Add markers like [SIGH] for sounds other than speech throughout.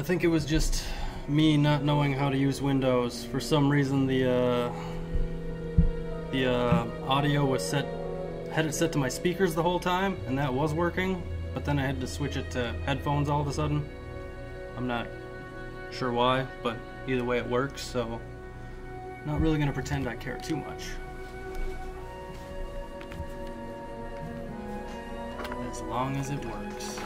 I think it was just me not knowing how to use Windows. For some reason, the uh, the uh, audio was set had it set to my speakers the whole time, and that was working. But then I had to switch it to headphones all of a sudden. I'm not sure why, but either way it works. So, not really gonna pretend I care too much. As long as it works.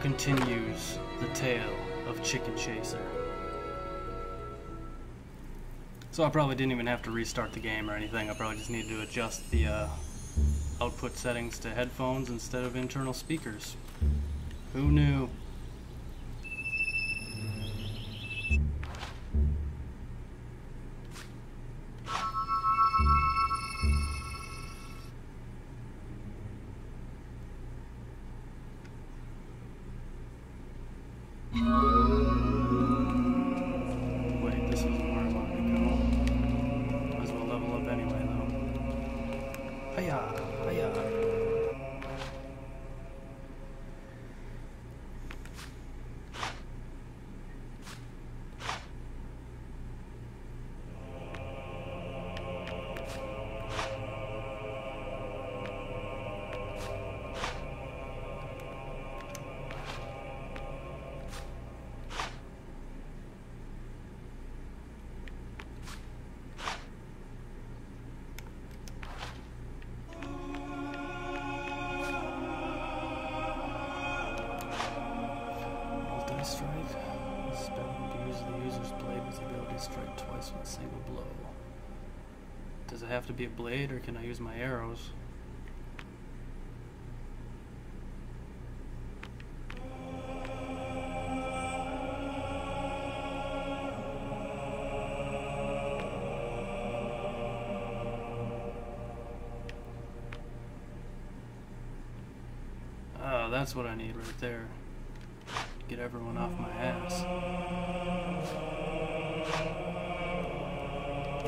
Continues the tale of Chicken Chaser. So I probably didn't even have to restart the game or anything. I probably just needed to adjust the uh, output settings to headphones instead of internal speakers. Who knew? Strike twice with a single blow. Does it have to be a blade, or can I use my arrows? Oh, that's what I need right there. Get everyone off my ass.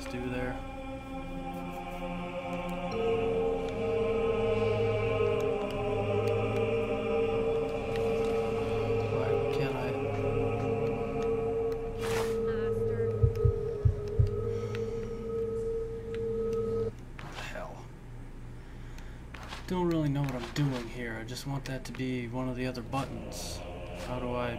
just do there? Don't really know what I'm doing here. I just want that to be one of the other buttons. How do I...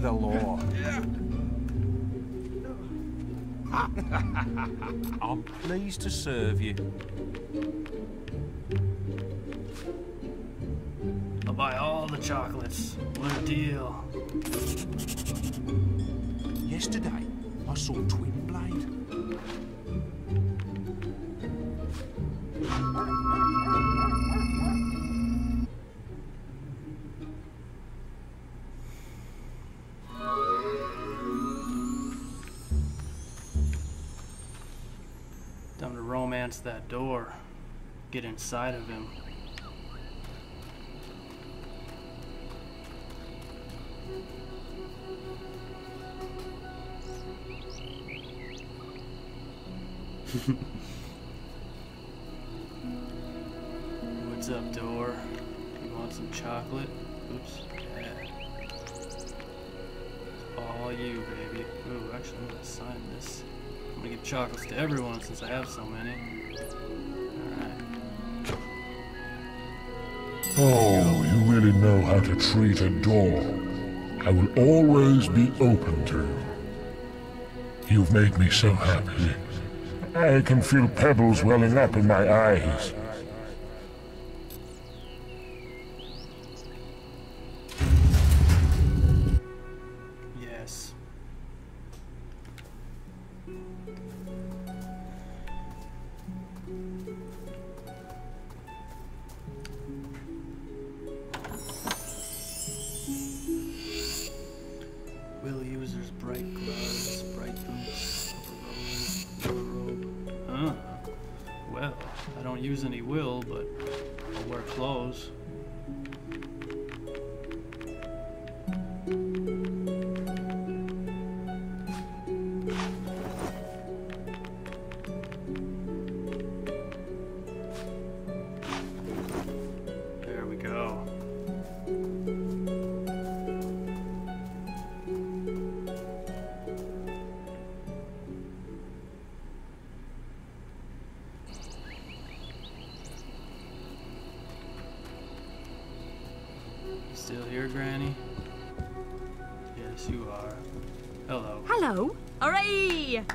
the law. [LAUGHS] I'm pleased to serve you. Get inside of him. [LAUGHS] What's up, door? You want some chocolate? Oops. All you, baby. Ooh, actually, I'm gonna sign this. I'm gonna give chocolates to everyone since I have so many. Really know how to treat a door. I will always be open to you. You've made me so happy. I can feel pebbles welling up in my eyes.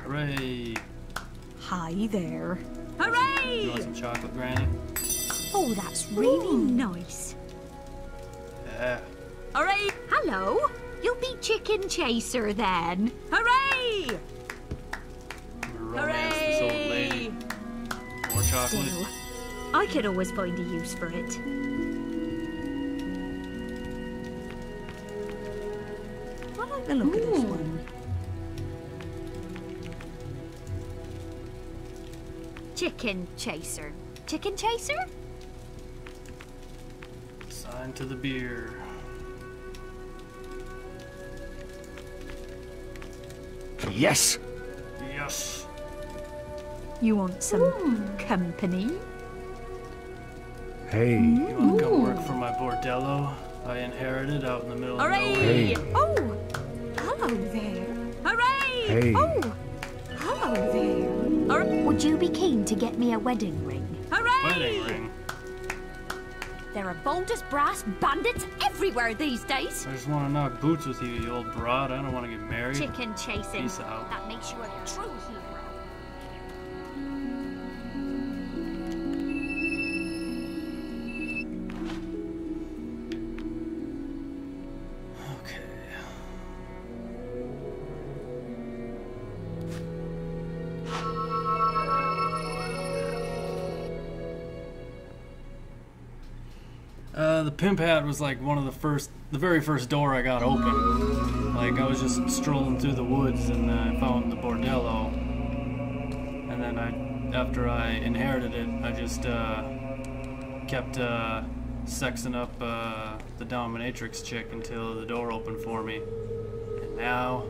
Hooray! Hooray! Hi there. You Hooray! want some chocolate, Granny? Oh, that's really nice. Yeah. Hooray! Hello. You'll be Chicken Chaser then. Hooray! I'm this old lady. More chocolate. Still, I could always find a use for it. I like the look of this one. Chicken Chaser. Chicken Chaser? Sign to the beer. Yes! Yes. You want some company? Hey, You want to come work for my bordello? I inherited out in the middle of nowhere. Hooray! Oh, hello there. Hooray! Hey. Oh, to get me a wedding ring? Hooray! Wedding ring. There are bold as brass bandits everywhere these days. I just want to knock boots with you, you old broad. I don't want to get married. Chicken chasing. Peace out. That makes you a true hero. Pimp hat was like one of the first, the very first door I got open. Like I was just strolling through the woods and I found the bordello, and then I, after I inherited it, I just uh, kept uh, sexing up uh, the dominatrix chick until the door opened for me. And now,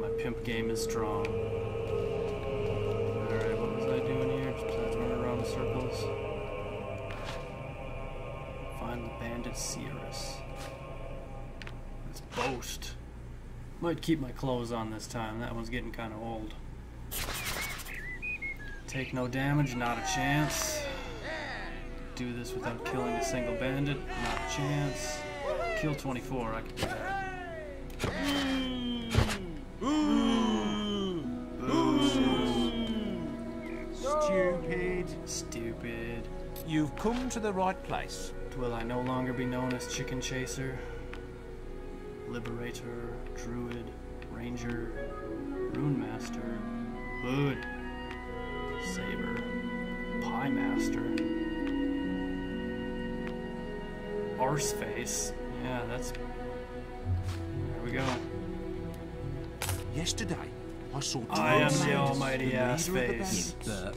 my pimp game is strong. I might keep my clothes on this time. That one's getting kind of old. Take no damage, not a chance. Do this without killing a single bandit, not a chance. Kill 24, I can do that. Stupid. Stupid. You've come to the right place. Will I no longer be known as Chicken Chaser? Liberator, Druid, Ranger, Rune Master, Hood, Saber, Pie Master, Arseface. Yeah, that's. There we go. Yesterday, I saw two I am the almighty leader of the Assface.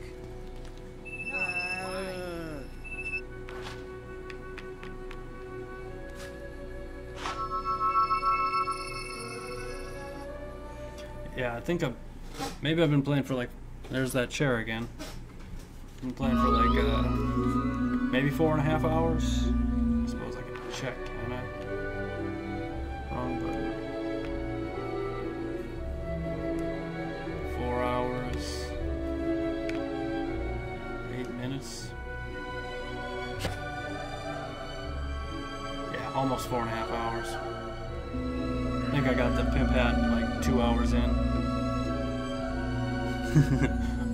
Yeah, I think I've. Maybe I've been playing for like. There's that chair again. I've been playing for like, uh. Maybe four and a half hours.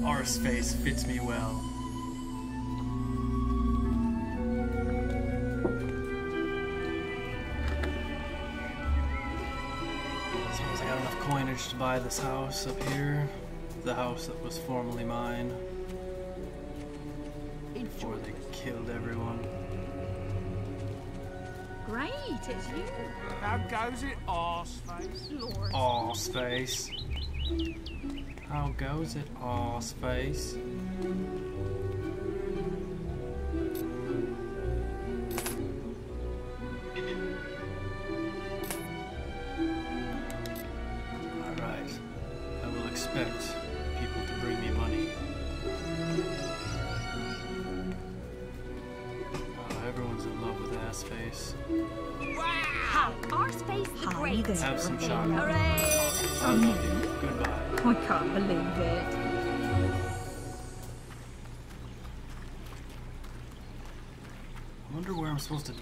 Arse face fits me well. Suppose I got enough coinage to buy this house up here. The house that was formerly mine. Before they killed everyone. Great, it's you. How goes it, arseface? Lord. Arse face. How goes it, arse face?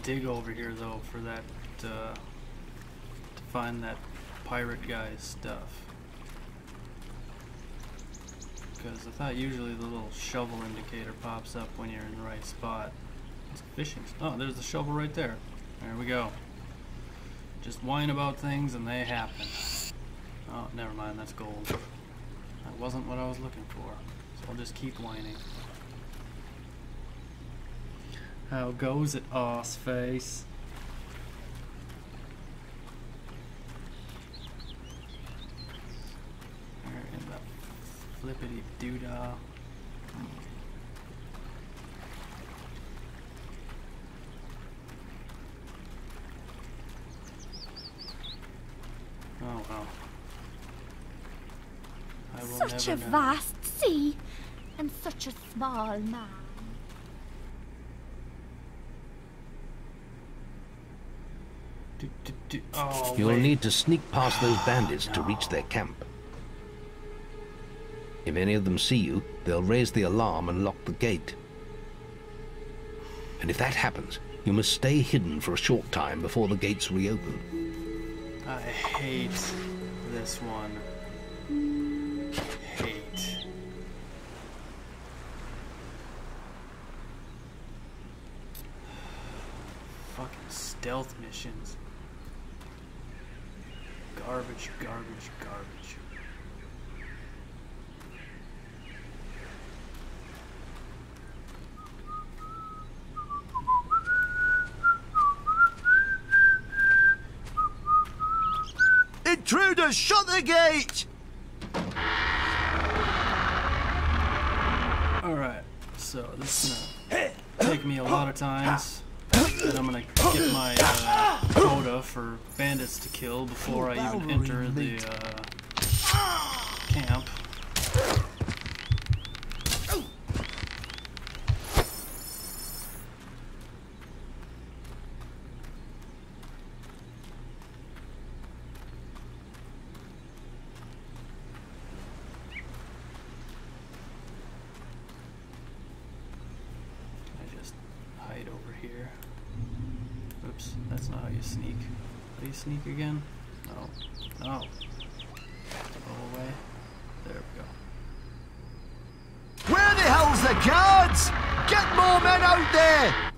Dig over here though for that uh, to find that pirate guy's stuff. Because I thought usually the little shovel indicator pops up when you're in the right spot. It's fishing. Oh, there's the shovel right there. There we go. Just whine about things and they happen. Oh, never mind. That's gold. That wasn't what I was looking for. So I'll just keep whining. How goes it, ass face? Where in the flippity doodah? Hmm. Oh well. Such a know. vast sea and such a small man. Do. Oh, You'll wait. need to sneak past those bandits to reach their camp. If any of them see you, they'll raise the alarm and lock the gate. And if that happens, you must stay hidden for a short time before the gates reopen. I hate this one. Hate. Fucking stealth missions. Garbage, garbage, garbage. Intruders, shut the gate! Alright, so this is gonna take me a lot of times. And I'm gonna get my uh, quota for bandits to kill before I even enter the uh, camp. I just hide over here. Oops, that's not how you sneak. How do you sneak again? No. No. Go away. There we go. Where the hell's the guards? Get more men out there!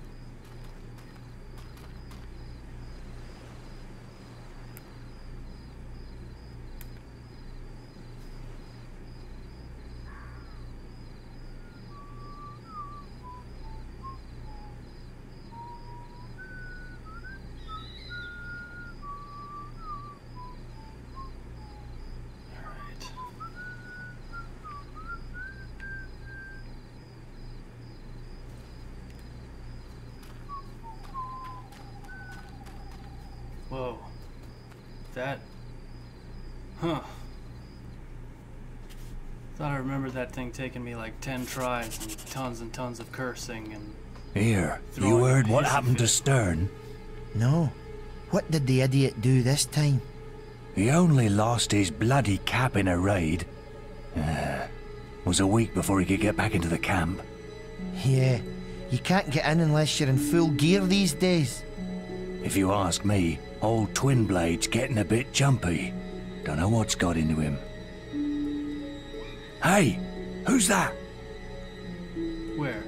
Alright. Whoa. That. Huh. Thought I remembered that thing taking me like 10 tries and tons and tons of cursing and. Here, Throwing you heard what happened to. Stern? No. What did the idiot do this time? He only lost his bloody cap in a raid. Uh, was a week before he could get back into the camp. Yeah, you can't get in unless you're in full gear these days. If you ask me, old Twin Blade's getting a bit jumpy. Don't know what's got into him. Hey, who's that? Where?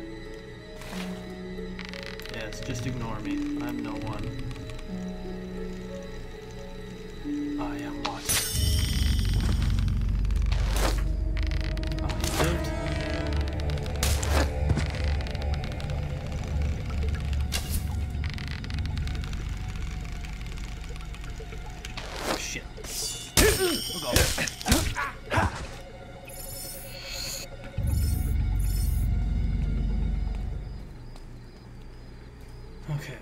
Okay.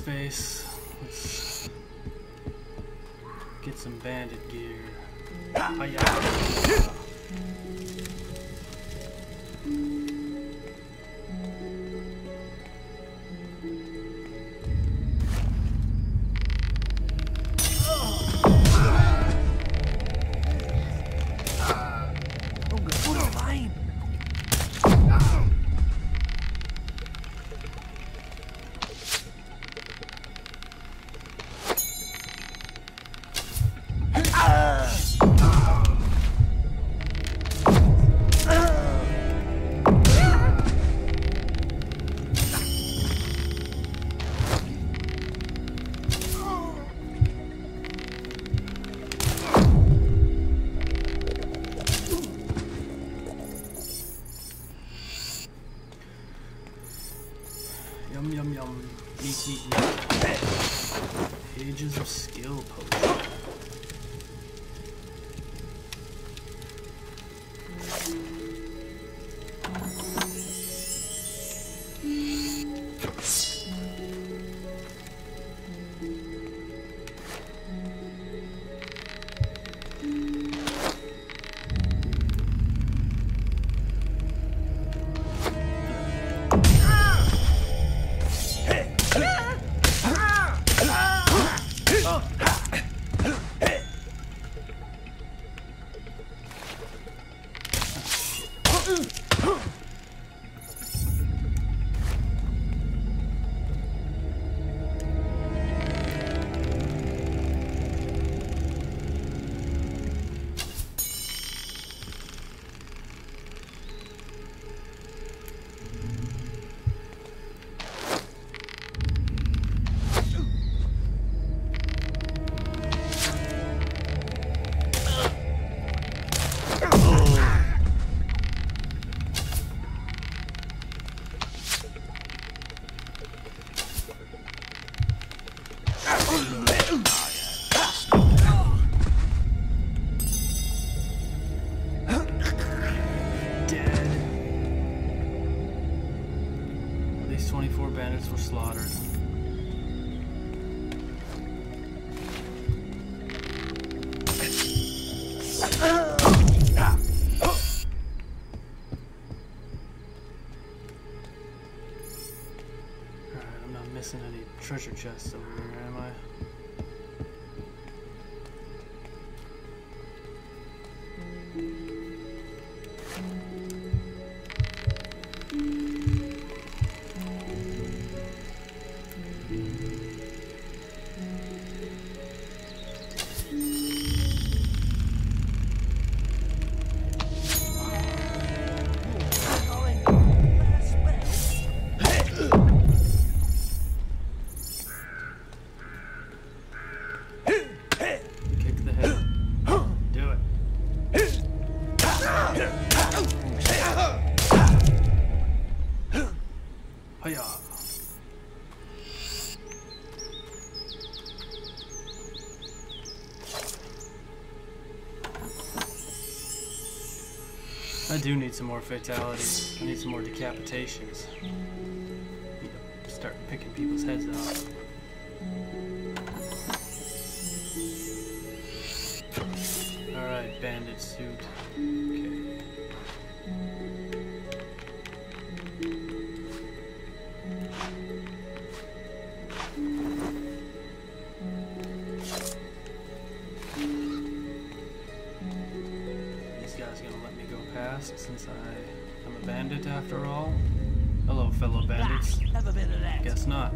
Face. Let's get some bandit gear. Yum yum yum. Eat eat eat. Pages of skill potion. Treasure chest over do need some more fatalities. I need some more decapitations. Need to start picking people's heads off. Alright, bandit suit. Since I am a bandit after all? Hello, fellow bandits. Have a bit of that. Guess not.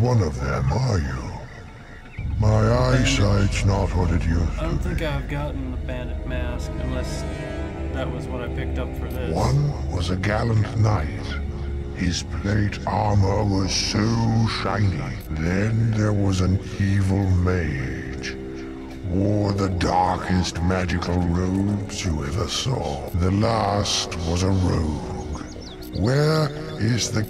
One of them, are you? My eyesight's not what it used to. I don't think I've gotten the bandit mask unless that was what I picked up for this. One was a gallant knight. His plate armor was so shiny. Then there was an evil mage. Wore the darkest magical robes you ever saw. The last was a rogue. Where is the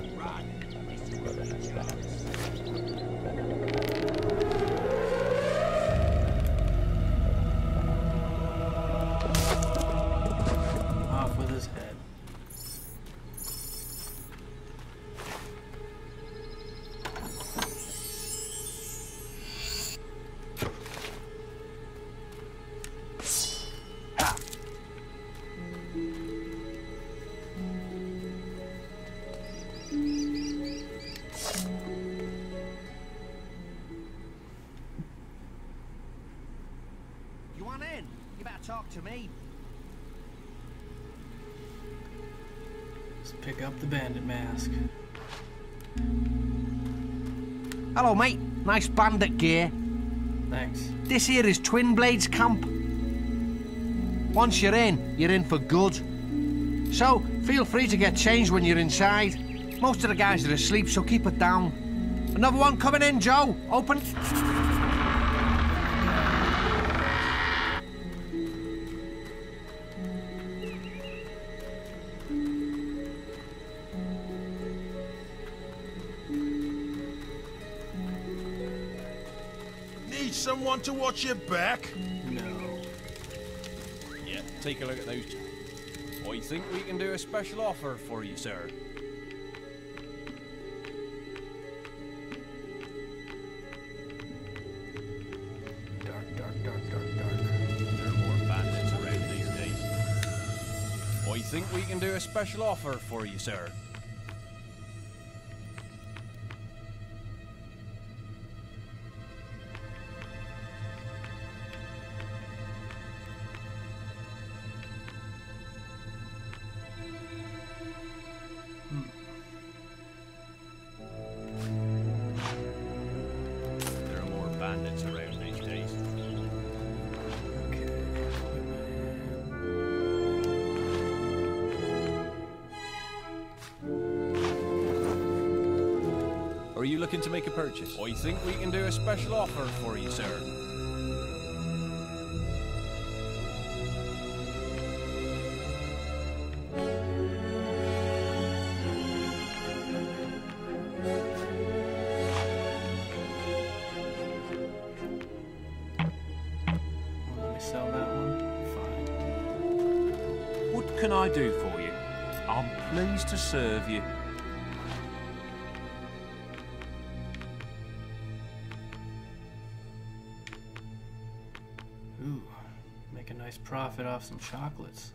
Nice bandit gear. Thanks. This here is Twin Blades Camp. Once you're in, you're in for good. So, feel free to get changed when you're inside. Most of the guys are asleep, so keep it down. Another one coming in, Joe. Open. Need someone to watch your back? No. Yeah, take a look at those. I think we can do a special offer for you, sir. Dark, dark, dark, dark, dark. There are more bandits around these days. I think we can do a special offer for you, sir. Looking to make a purchase? I think we can do a special offer for you, sir. Let me sell that one. Fine. What can I do for you? I'm pleased to serve you. Off some chocolates.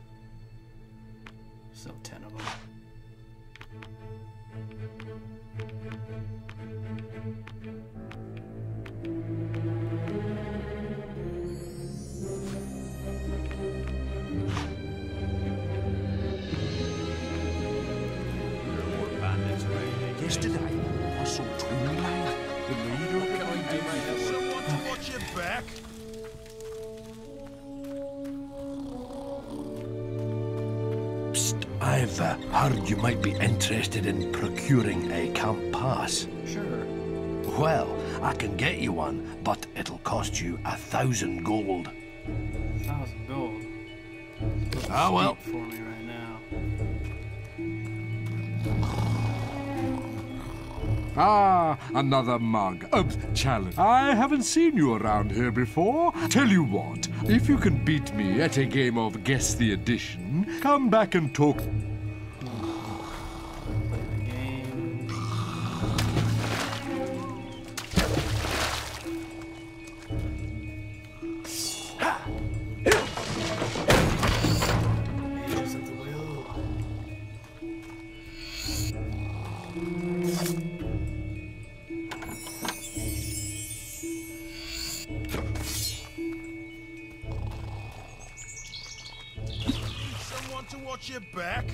Might be interested in procuring a camp pass. Sure. Well, I can get you one, but it'll cost you a thousand gold. Thousand gold. Ah, well. for me right now. Ah, another mug. Oh, challenge. I haven't seen you around here before. Tell you what, if you can beat me at a game of Guess the Addition, come back and talk. Watch your back?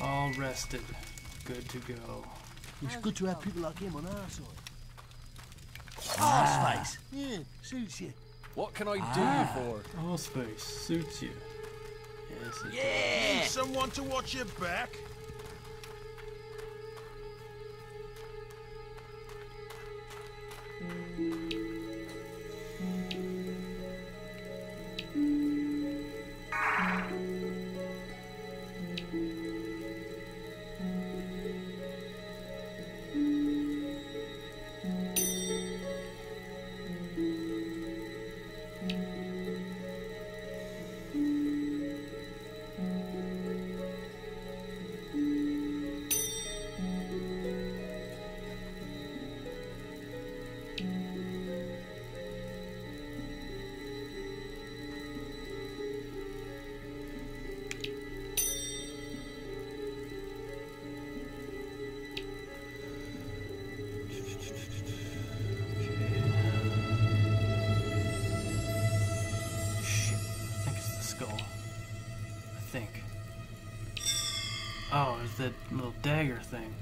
All rested. Good to go. It's good to have people like him on our side. Ah. space Yeah, suits you. What can I do ah. for for? space? suits you. Yes, it yeah. Does. Need someone to watch your back? Thing.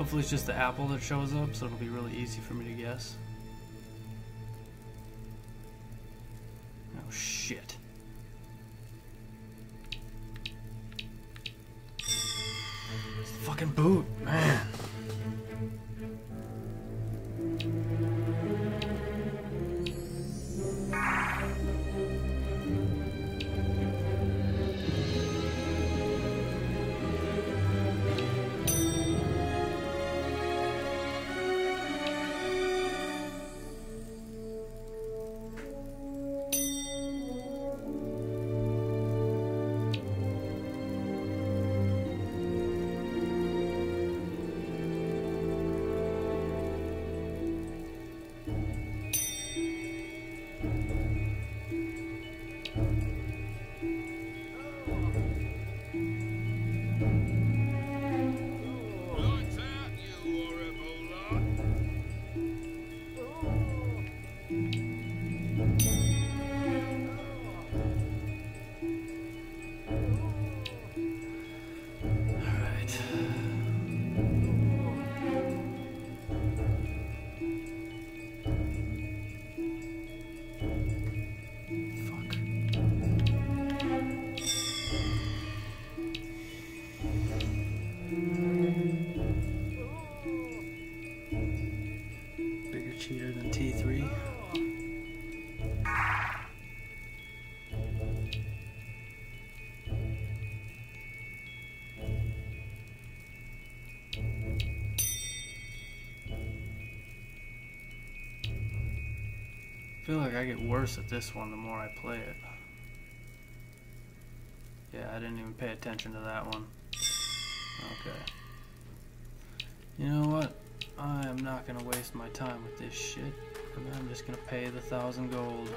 Hopefully it's just the apple that shows up, so it'll be really easy for me to guess. Feel like I get worse at this one the more I play it. Yeah, I didn't even pay attention to that one. Okay. You know what? I am not gonna waste my time with this shit. I'm just gonna pay the thousand gold.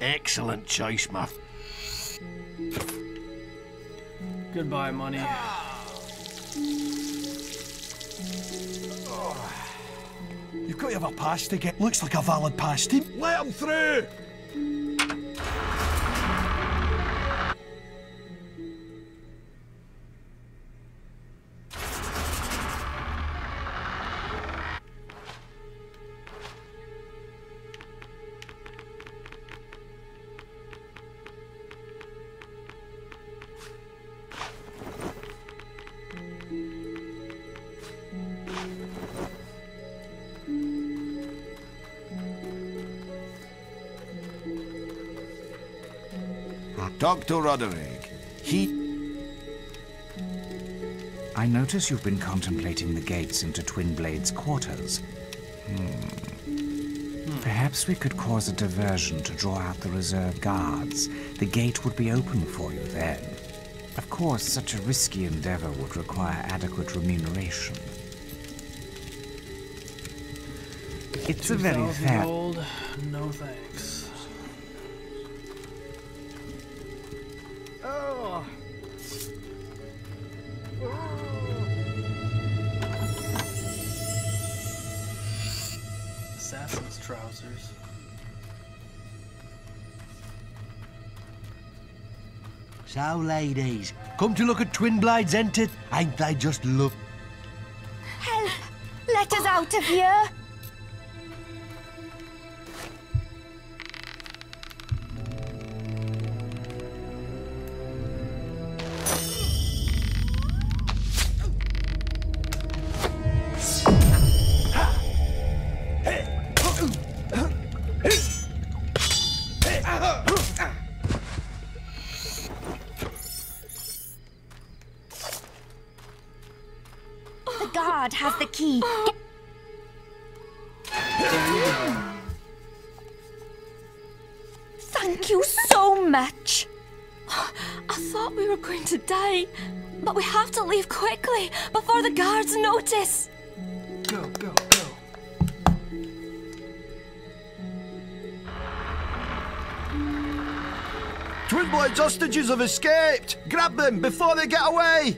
Excellent choice, Muff. Goodbye, money. You've a pass to get. Looks like a valid pass, team. Let him through! To Roderick. He... I notice you've been contemplating the gates into Twinblade's quarters. Hmm. Perhaps we could cause a diversion to draw out the reserve guards. The gate would be open for you then. Of course, such a risky endeavor would require adequate remuneration. It's a very 2,000 fair... come to look at Twinblade's entered. Ain't they just love? Help! Let us out of here! Has [GASPS] the key. Thank you so much. I thought we were going to die, but we have to leave quickly before the guards notice. Go, go, go. Twinblade's hostages have escaped! Grab them before they get away!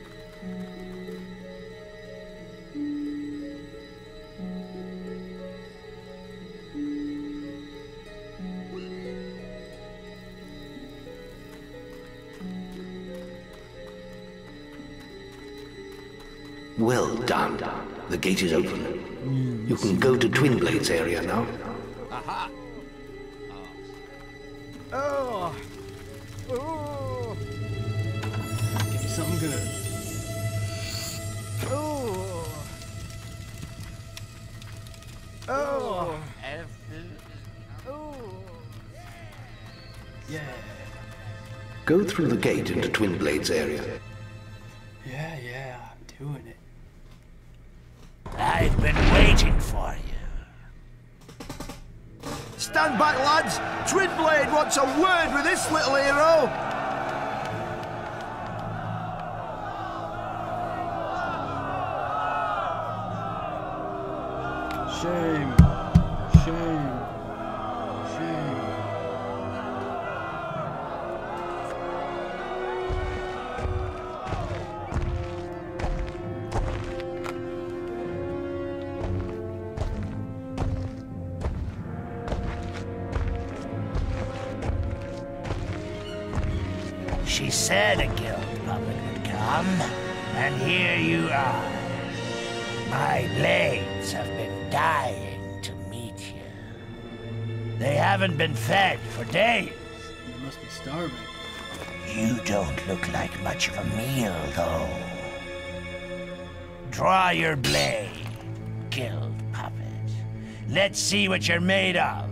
Gate is open. You can go to Twinblade's area now. Aha! Oh. Oh. Give me something good. Oh. Oh. Yeah. Go through the gate into Twinblade's area. See what you're made of.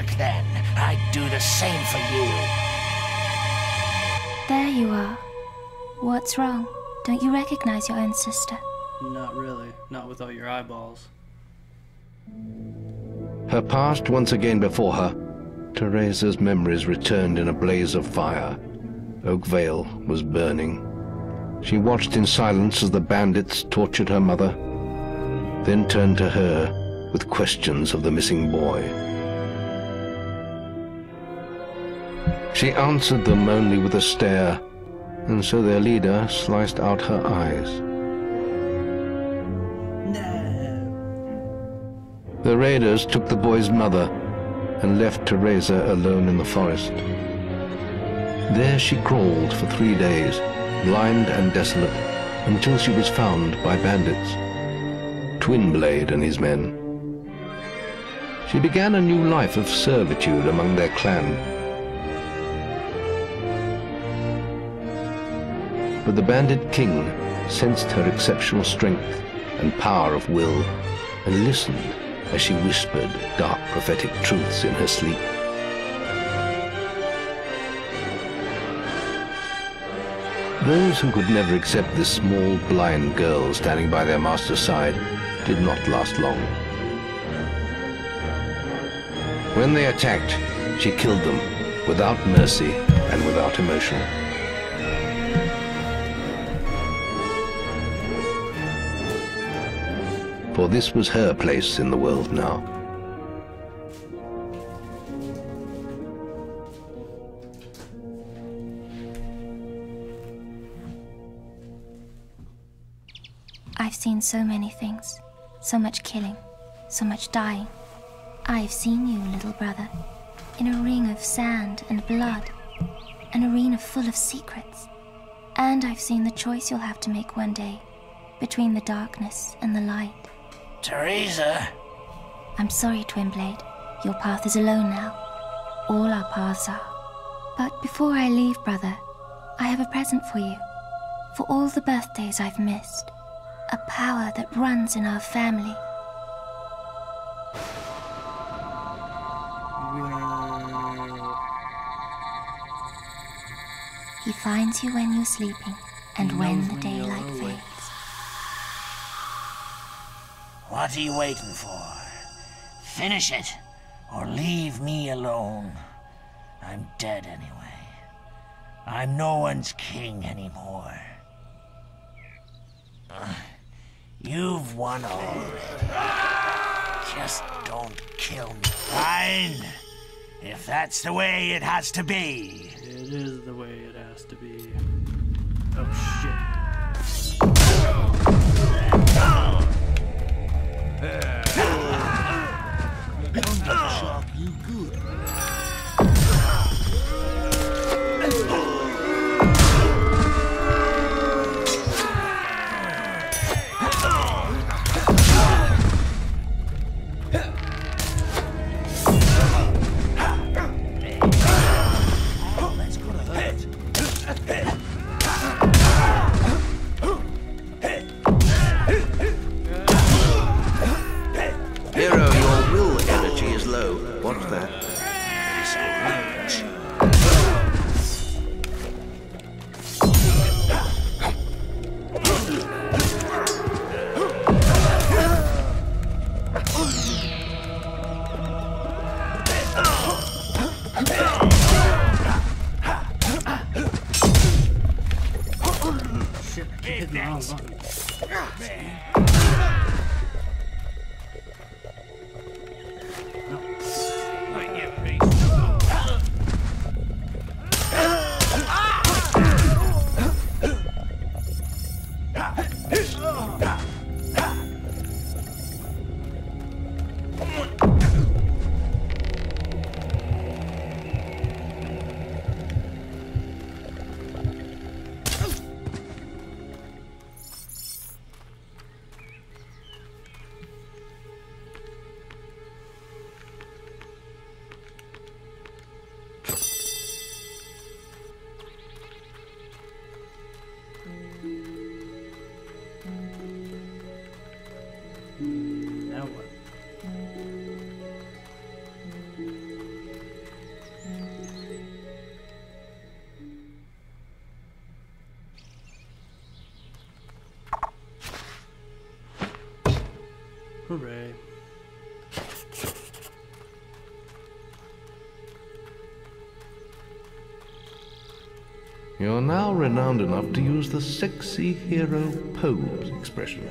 Quick then. I'd do the same for you. There you are. What's wrong? Don't you recognize your own sister? Not really. Not without your eyeballs. Her past once again before her, Theresa's memories returned in a blaze of fire. Oakvale was burning. She watched in silence as the bandits tortured her mother, then turned to her with questions of the missing boy. She answered them only with a stare, and so their leader sliced out her eyes. The raiders took the boy's mother and left Theresa alone in the forest. There she crawled for three days, blind and desolate, until she was found by bandits, Twinblade and his men. She began a new life of servitude among their clan. But the bandit king sensed her exceptional strength and power of will and listened as she whispered dark prophetic truths in her sleep. Those who could never accept this small, blind girl standing by their master's side did not last long. When they attacked, she killed them without mercy and without emotion. For this was her place in the world now. I've seen so many things. So much killing. So much dying. I've seen you, little brother. In a ring of sand and blood. An arena full of secrets. And I've seen the choice you'll have to make one day. Between the darkness and the light. Theresa! I'm sorry, Twinblade. Your path is alone now. All our paths are. But before I leave, brother, I have a present for you. For all the birthdays I've missed. A power that runs in our family. He finds you when you're sleeping and when the when What are you waiting for? Finish it, or leave me alone. I'm dead anyway. I'm no one's king anymore. You've won already. Just don't kill me. Fine. If that's the way it has to be. It is the way it has to be. Oh shit. Yeah. Now renowned enough to use the sexy hero pose expression.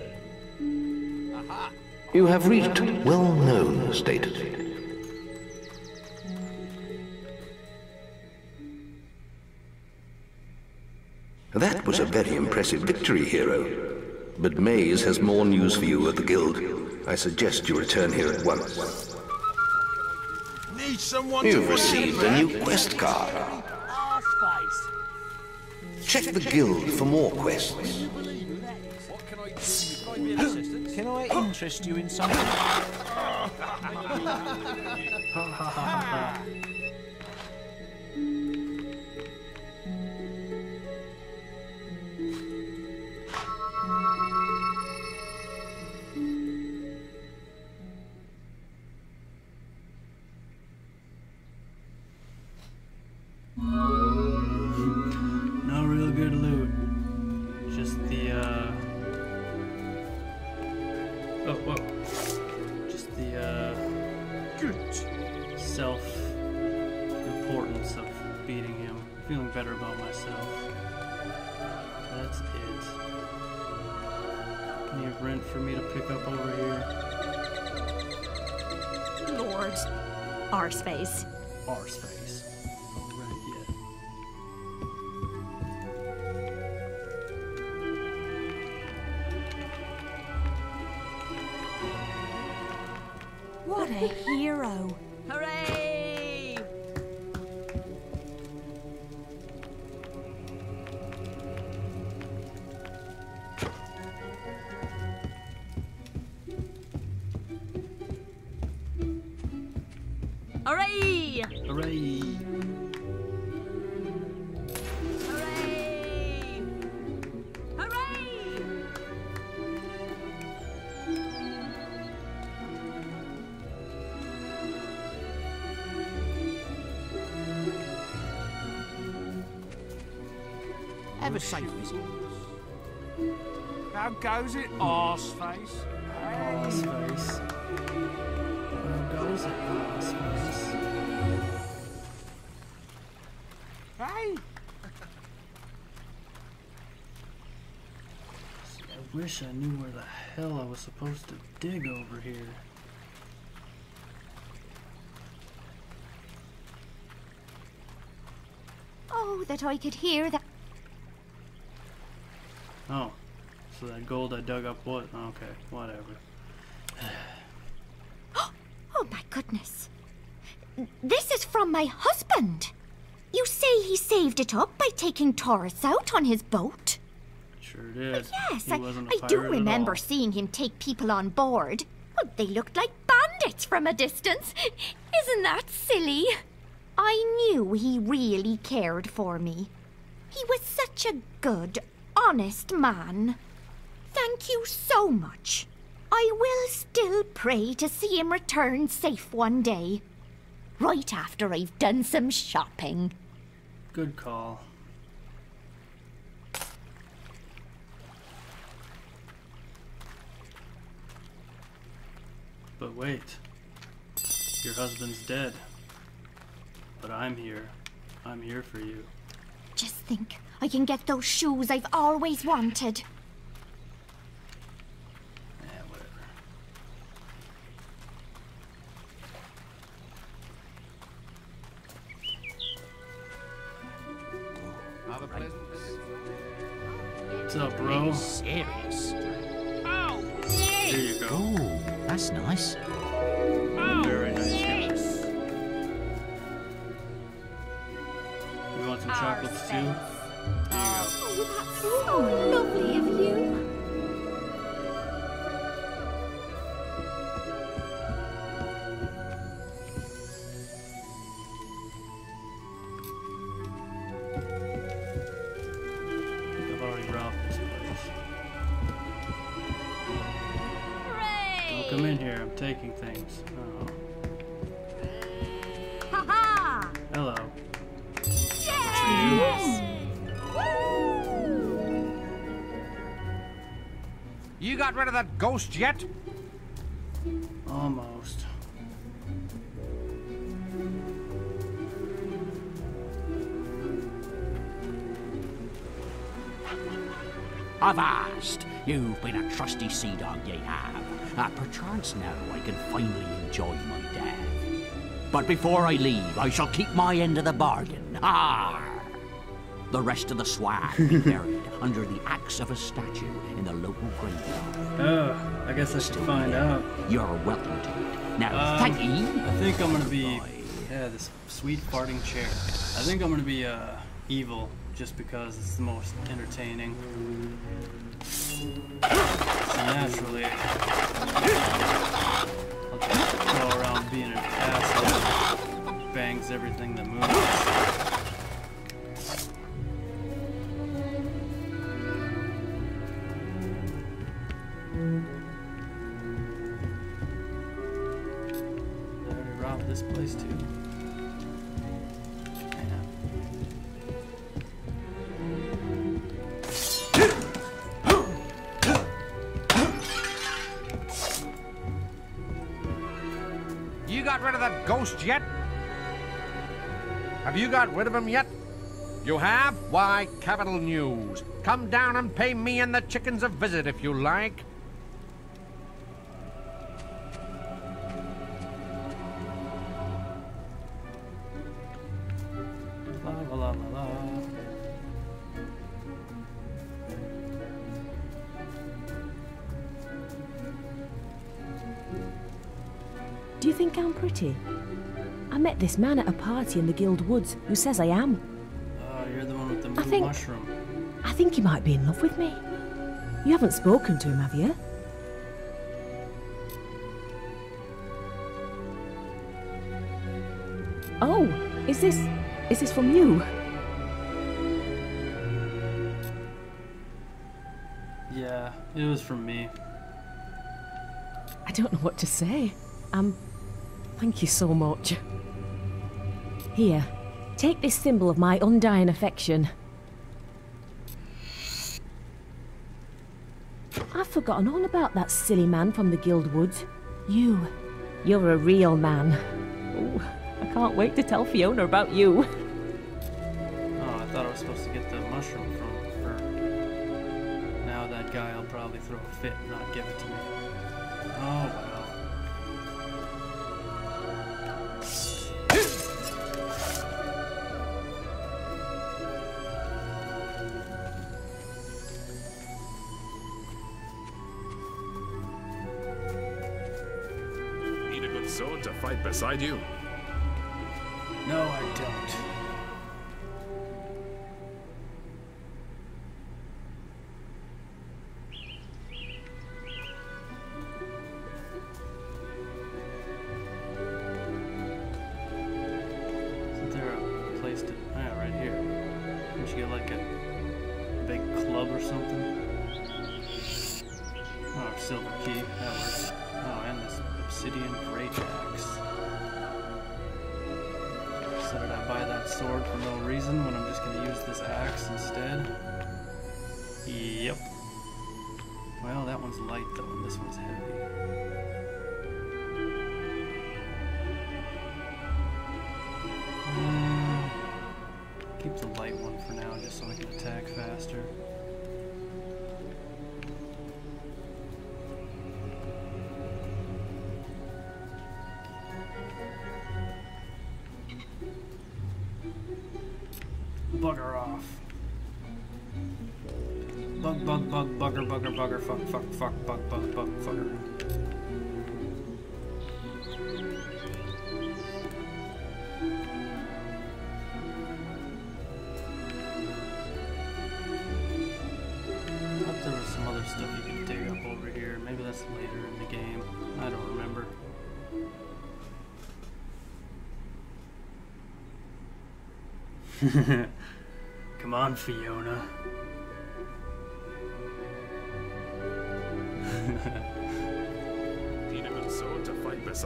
You have reached well-known status. That was a very impressive victory, hero. But Maze has more news for you at the Guild. I suggest you return here at once. Need someone You've to received a new quest card. Check the Guild for more quests. Can I interest you in something? [LAUGHS] Have a safe visit. How goes it, arseface? Arseface. How goes it, Arseface? Hey! See, I wish I knew where the hell I was supposed to dig over here. Oh, that I could hear that. Oh, so that gold I dug up what? Okay, whatever. [GASPS] Oh my goodness. This is from my husband. You say he saved it up by taking Taurus out on his boat? Sure did. But Yes, he I, I do remember seeing him take people on board. Well, they looked like bandits from a distance. Isn't that silly? I knew he really cared for me. He was such a good, honest man. Thank you so much. I will still pray to see him return safe one day. Right after I've done some shopping. Good call. But wait. Your husband's dead. But I'm here. I'm here for you. Just think, I can get those shoes I've always wanted. What's up, bro? Serious. Oh, yes. There you go. Oh, that's nice. Oh, Very nice. You want some chocolates too? There you go. Oh, that's so lovely that ghost yet? Almost. Avast! You've been a trusty sea dog, ye have. Uh, perchance now I can finally enjoy my death. But before I leave, I shall keep my end of the bargain. Ah! The rest of the swag [LAUGHS] be buried under the axe of a statue in the local graveyard. Oh, I guess I should find out. You're welcome to it. Now, Um, thank you. I think I'm gonna be. Yeah, this sweet farting chair. I think I'm gonna be uh, evil just because it's the most entertaining. So naturally, I'll just go around being an asshole. Bangs everything that moves. Ghost yet? Have you got rid of him yet? You have? Why, capital news. Come down and pay me and the chickens a visit if you like. La la la la la. Do you think I'm pretty? Met this man at a party in the Guild Woods who says I am. Oh, you're the one with the I think- mushroom. I think he might be in love with me. You haven't spoken to him, have you? Oh, is this is this from you? Yeah, it was from me. I don't know what to say. Um, thank you so much. Here, take this symbol of my undying affection. I've forgotten all about that silly man from the Guild Woods. You, you're a real man. Ooh, I can't wait to tell Fiona about you. Oh, I thought I was supposed to get the mushroom from her. Now that guy will probably throw a fit and not give it to me. Oh to fight Yep. Well, that one's light though, and this one's heavy. Mm, keep the light one for now, just so I can attack faster. Bugger, bugger, fuck, fuck, fuck, bug, bug, bug, fucker. There was some other stuff you could dig up over here. Maybe that's later in the game. I don't remember. [LAUGHS] Come on, Fiona.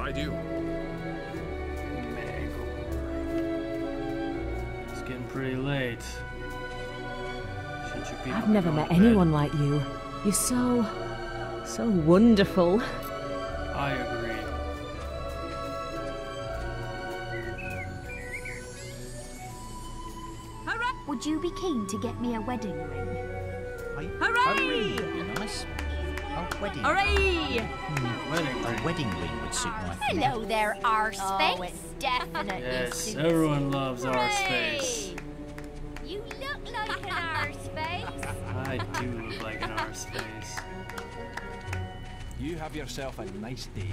I do. It's getting pretty late. I've never met anyone bed? like you. You're so... so wonderful. I agree. Would you be keen to get me a wedding ring? Hooray! Hooray! Nice. Wedding. Hooray! Wedding A wedding ring would suit my Hello there, arse Oh, face. it definitely Yes, everyone loves our space You look like an arse face. [LAUGHS] I do look like an arse face. You have yourself a nice day.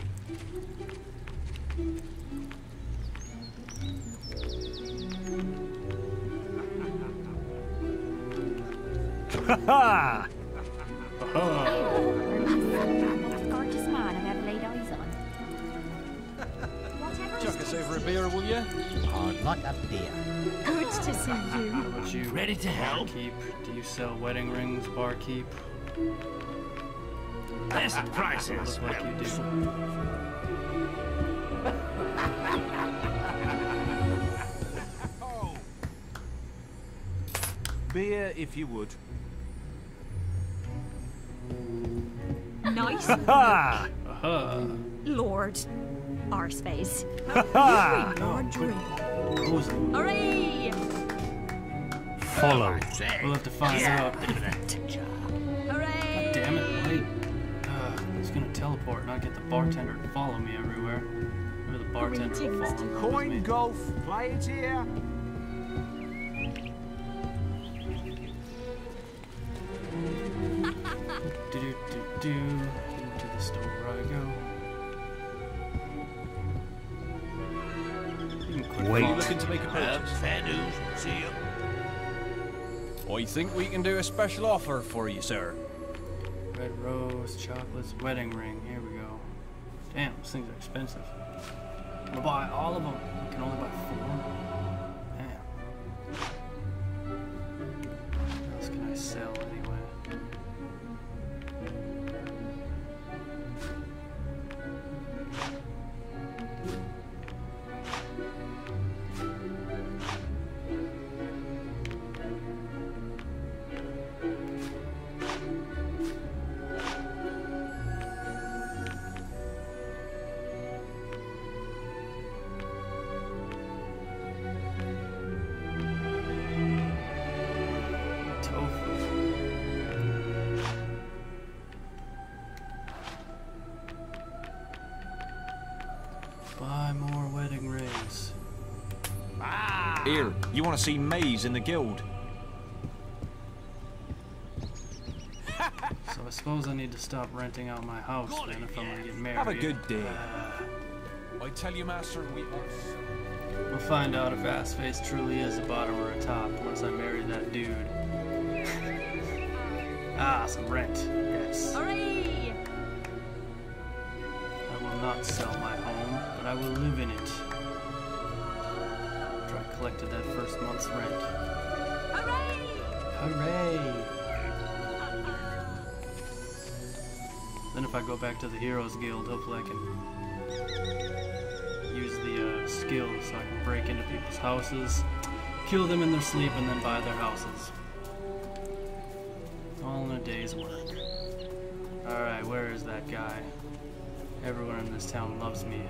Barkeep. Do you sell wedding rings, barkeep? Best ah, ah, ah, prices. Look like you do. [LAUGHS] Beer, if you would. Nice. [LAUGHS] ha! Uh-huh. Lord. our space. ha! Lord drink. Cozy. Hooray! Follow. We'll have to find out. God Hooray! damn it, wait. Uh, he's gonna teleport and I get the bartender to follow me everywhere. Maybe the bartender will follow me. Coin golf. Play it here. [LAUGHS] Do do do do. Into the store I go. You can Wait. Looking to make a purchase? Fair dues. See you. I think we can do a special offer for you, sir. Red rose, chocolates, wedding ring. Here we go. Damn, these things are expensive. Gonna buy all of them. I can only buy four. Want to see Maze in the guild? [LAUGHS] So I suppose I need to stop renting out my house then if I'm gonna get married. Have a good day. Uh, I tell you, Master, we we'll find out if Assface truly is a bottom or a top once I marry that dude. [LAUGHS] ah, some rent. Yes. Hooray! I will not sell my home, but I will live in it. Collected that first month's rent. Hooray! Hooray! Then if I go back to the Heroes Guild, hopefully I can use the uh, skills so I can break into people's houses, kill them in their sleep, and then buy their houses. All in a day's work. Alright, where is that guy? Everyone in this town loves me.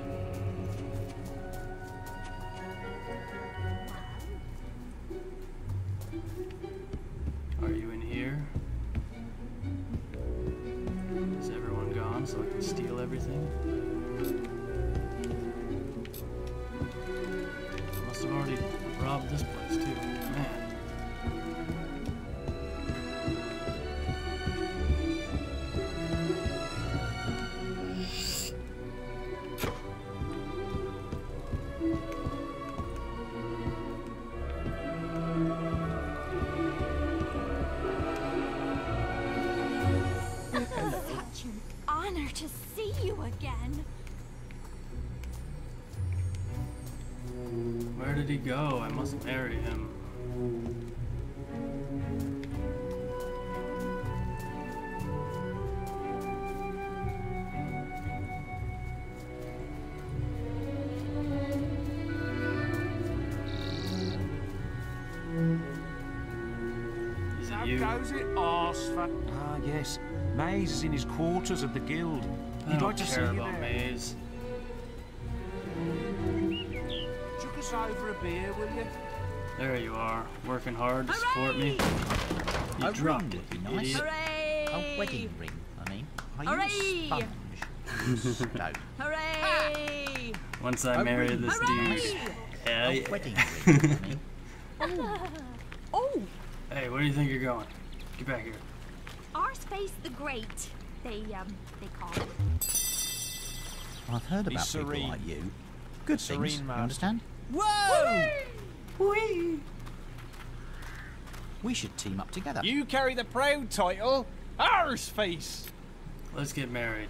Go? I must marry him. Is it you? goes Ah, yes. Maze is in his quarters at the guild. Don't like to see you about there. Maze. Beer, will you? There you are, working hard to support me. You A dropped ring it, would be you nice. idiot. A wedding ring, I mean. Are you Hooray! a sponge? [LAUGHS] You stone. Hooray! Once I A marry ring. this dude. Yeah, A yeah. wedding [LAUGHS] ring, I mean. [LAUGHS] Oh, Hey, where do you think you're going? Get back here. Arseface the Great, they, um, they call him. I've heard He's about people serene. like you. Good Serene things, you understand? Whoa! We should team up together. You carry the proud title, Arseface. Let's get married.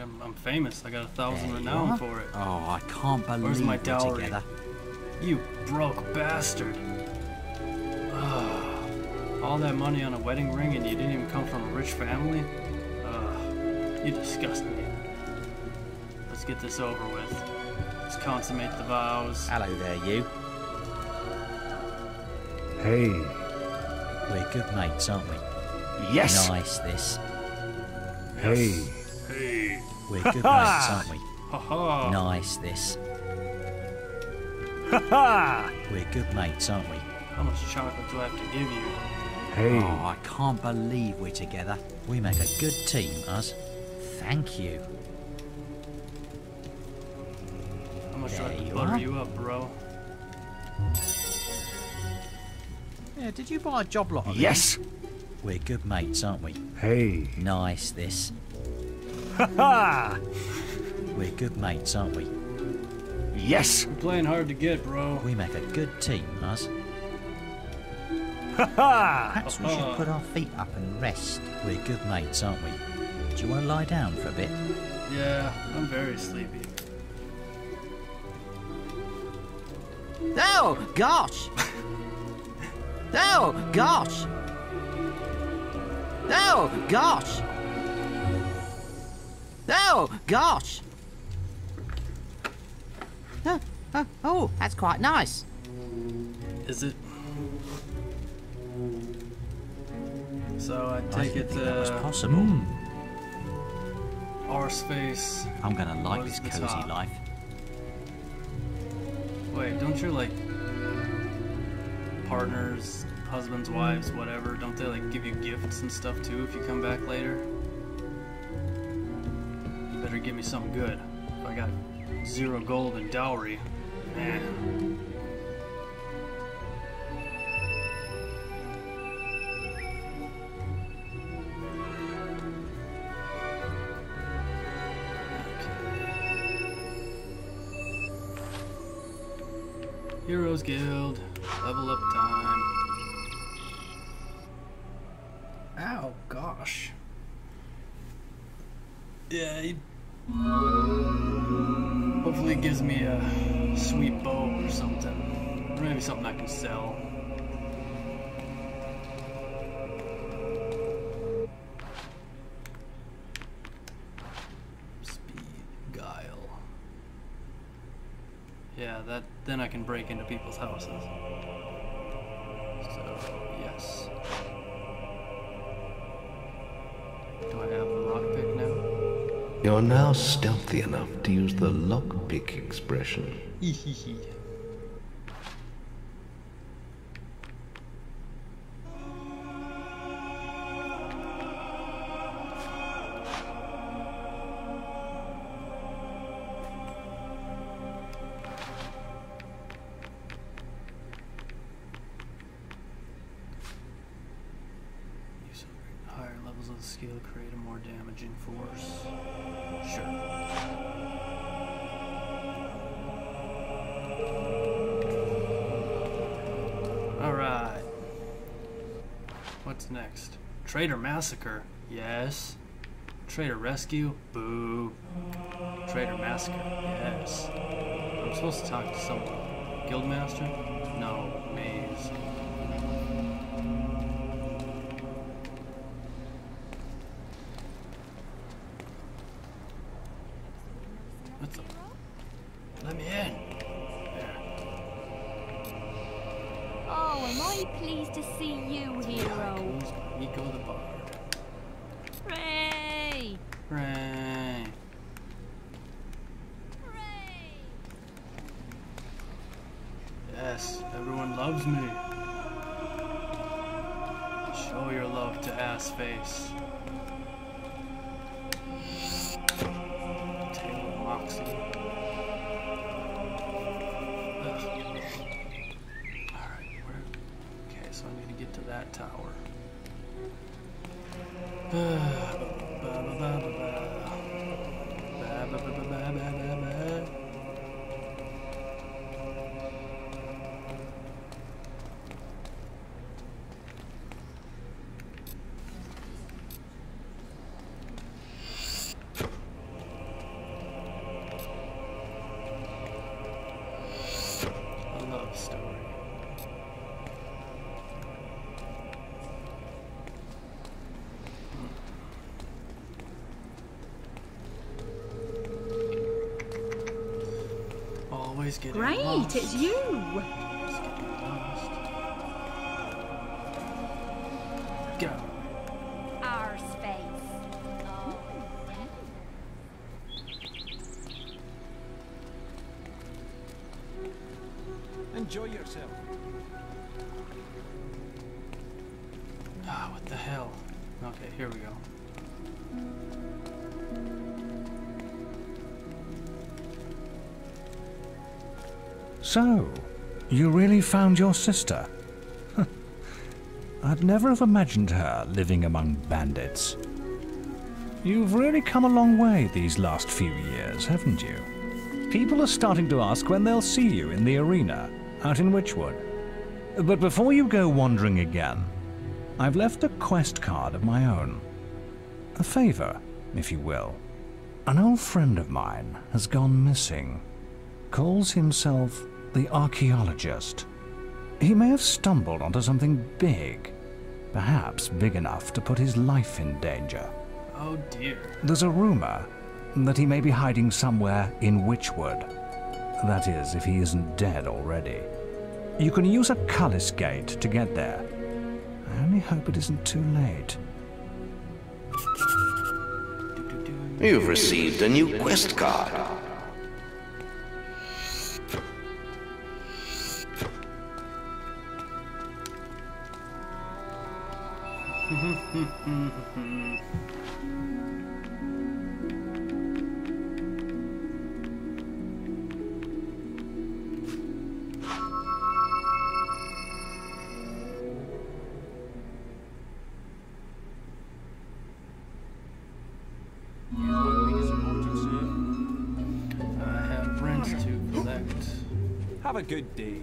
I'm, I'm famous. I got a thousand There you renown for it. Oh, I can't believe Where's my we're dowry? together. You broke bastard. Ugh. all that money on a wedding ring and you didn't even come from a rich family? Ugh. you disgust me. Let's get this over with. Let's consummate the vows. Hello there, you. Hey. We're good mates, aren't we? Yes. Nice, this. Hey. Hey. We're good mates, aren't we? [LAUGHS] Ha ha. Nice, this. Ha ha. We're good mates, aren't we? How much chocolate do I have to give you? Hey. Oh, I can't believe we're together. We make a good team, us. Thank you. Much do I There have to you butter are. you up, bro? Yeah, did you buy a job lot of Yes. these? We're good mates, aren't we? Hey. Nice, this. Ha ha. [LAUGHS] We're good mates, aren't we? Yes. You're playing hard to get, bro. We make a good team, us. Ha ha. Perhaps we should put our feet up and rest. We're good mates, aren't we? Do you want to lie down for a bit? Yeah, I'm very sleepy. Oh, gosh! oh, gosh! Oh, gosh! Oh, gosh! Oh, oh, oh, that's quite nice. Is it? So I take didn't it think that was uh, possible. Arseface. I'm gonna like this cozy life. Wait, don't your like partners, husbands, wives, whatever, don't they like give you gifts and stuff too if you come back later? You better give me something good. If I got zero gold and dowry, man. Heroes Guild, level up time. Ow, gosh. Yeah, he... Hopefully it gives me a sweet bow or something. Or maybe something I can sell. Then I can break into people's houses. So, yes. Do I have the lockpick now? You're now stealthy enough to use the lockpick expression. Massacre. Yes. Traitor Rescue. Boo. Traitor Massacre. Yes. I'm supposed to talk to someone. Guildmaster? No. Maze. What the? Let me in. Oh, am I pleased to see you, hero. Nico the. Great, lost. it's you. Go. Our space. Enjoy yourself. Ah, what the hell? Okay, here we go. So, you really found your sister? I'd never have imagined her living among bandits. You've really come a long way these last few years, haven't you? People are starting to ask when they'll see you in the arena, out in Witchwood. But before you go wandering again, I've left a quest card of my own. A favor, if you will. An old friend of mine has gone missing. Calls himself the archaeologist. He may have stumbled onto something big, perhaps big enough to put his life in danger. Oh dear. There's a rumor that he may be hiding somewhere in Witchwood. That is, if he isn't dead already. You can use a Cullis gate to get there. I only hope it isn't too late. You've received a new quest card. Have rents to collect. Have a good day.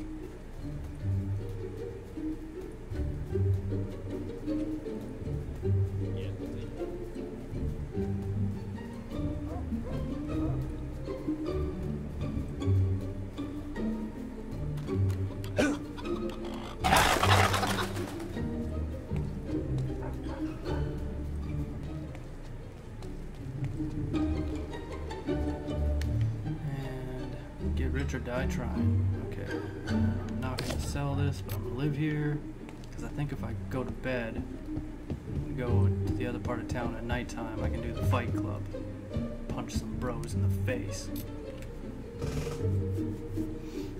Think if I go to bed, and go to the other part of town at nighttime, I can do the fight club. Punch some bros in the face.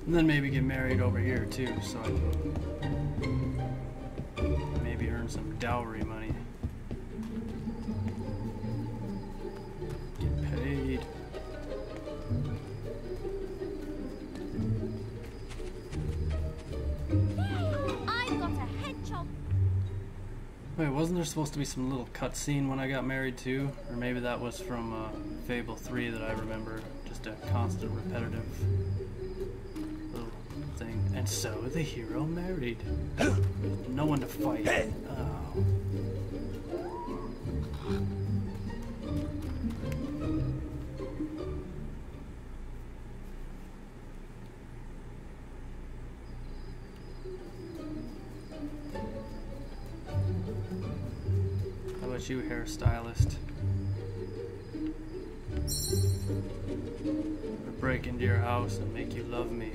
And then maybe get married over here too, so I can maybe earn some dowry money. Wait, wasn't there supposed to be some little cutscene when I got married too? Or maybe that was from uh, Fable 3 that I remember. Just a constant repetitive little thing. And so the hero married. [GASPS] no one to fight. Oh. About you, hairstylist? I break into your house and make you love me.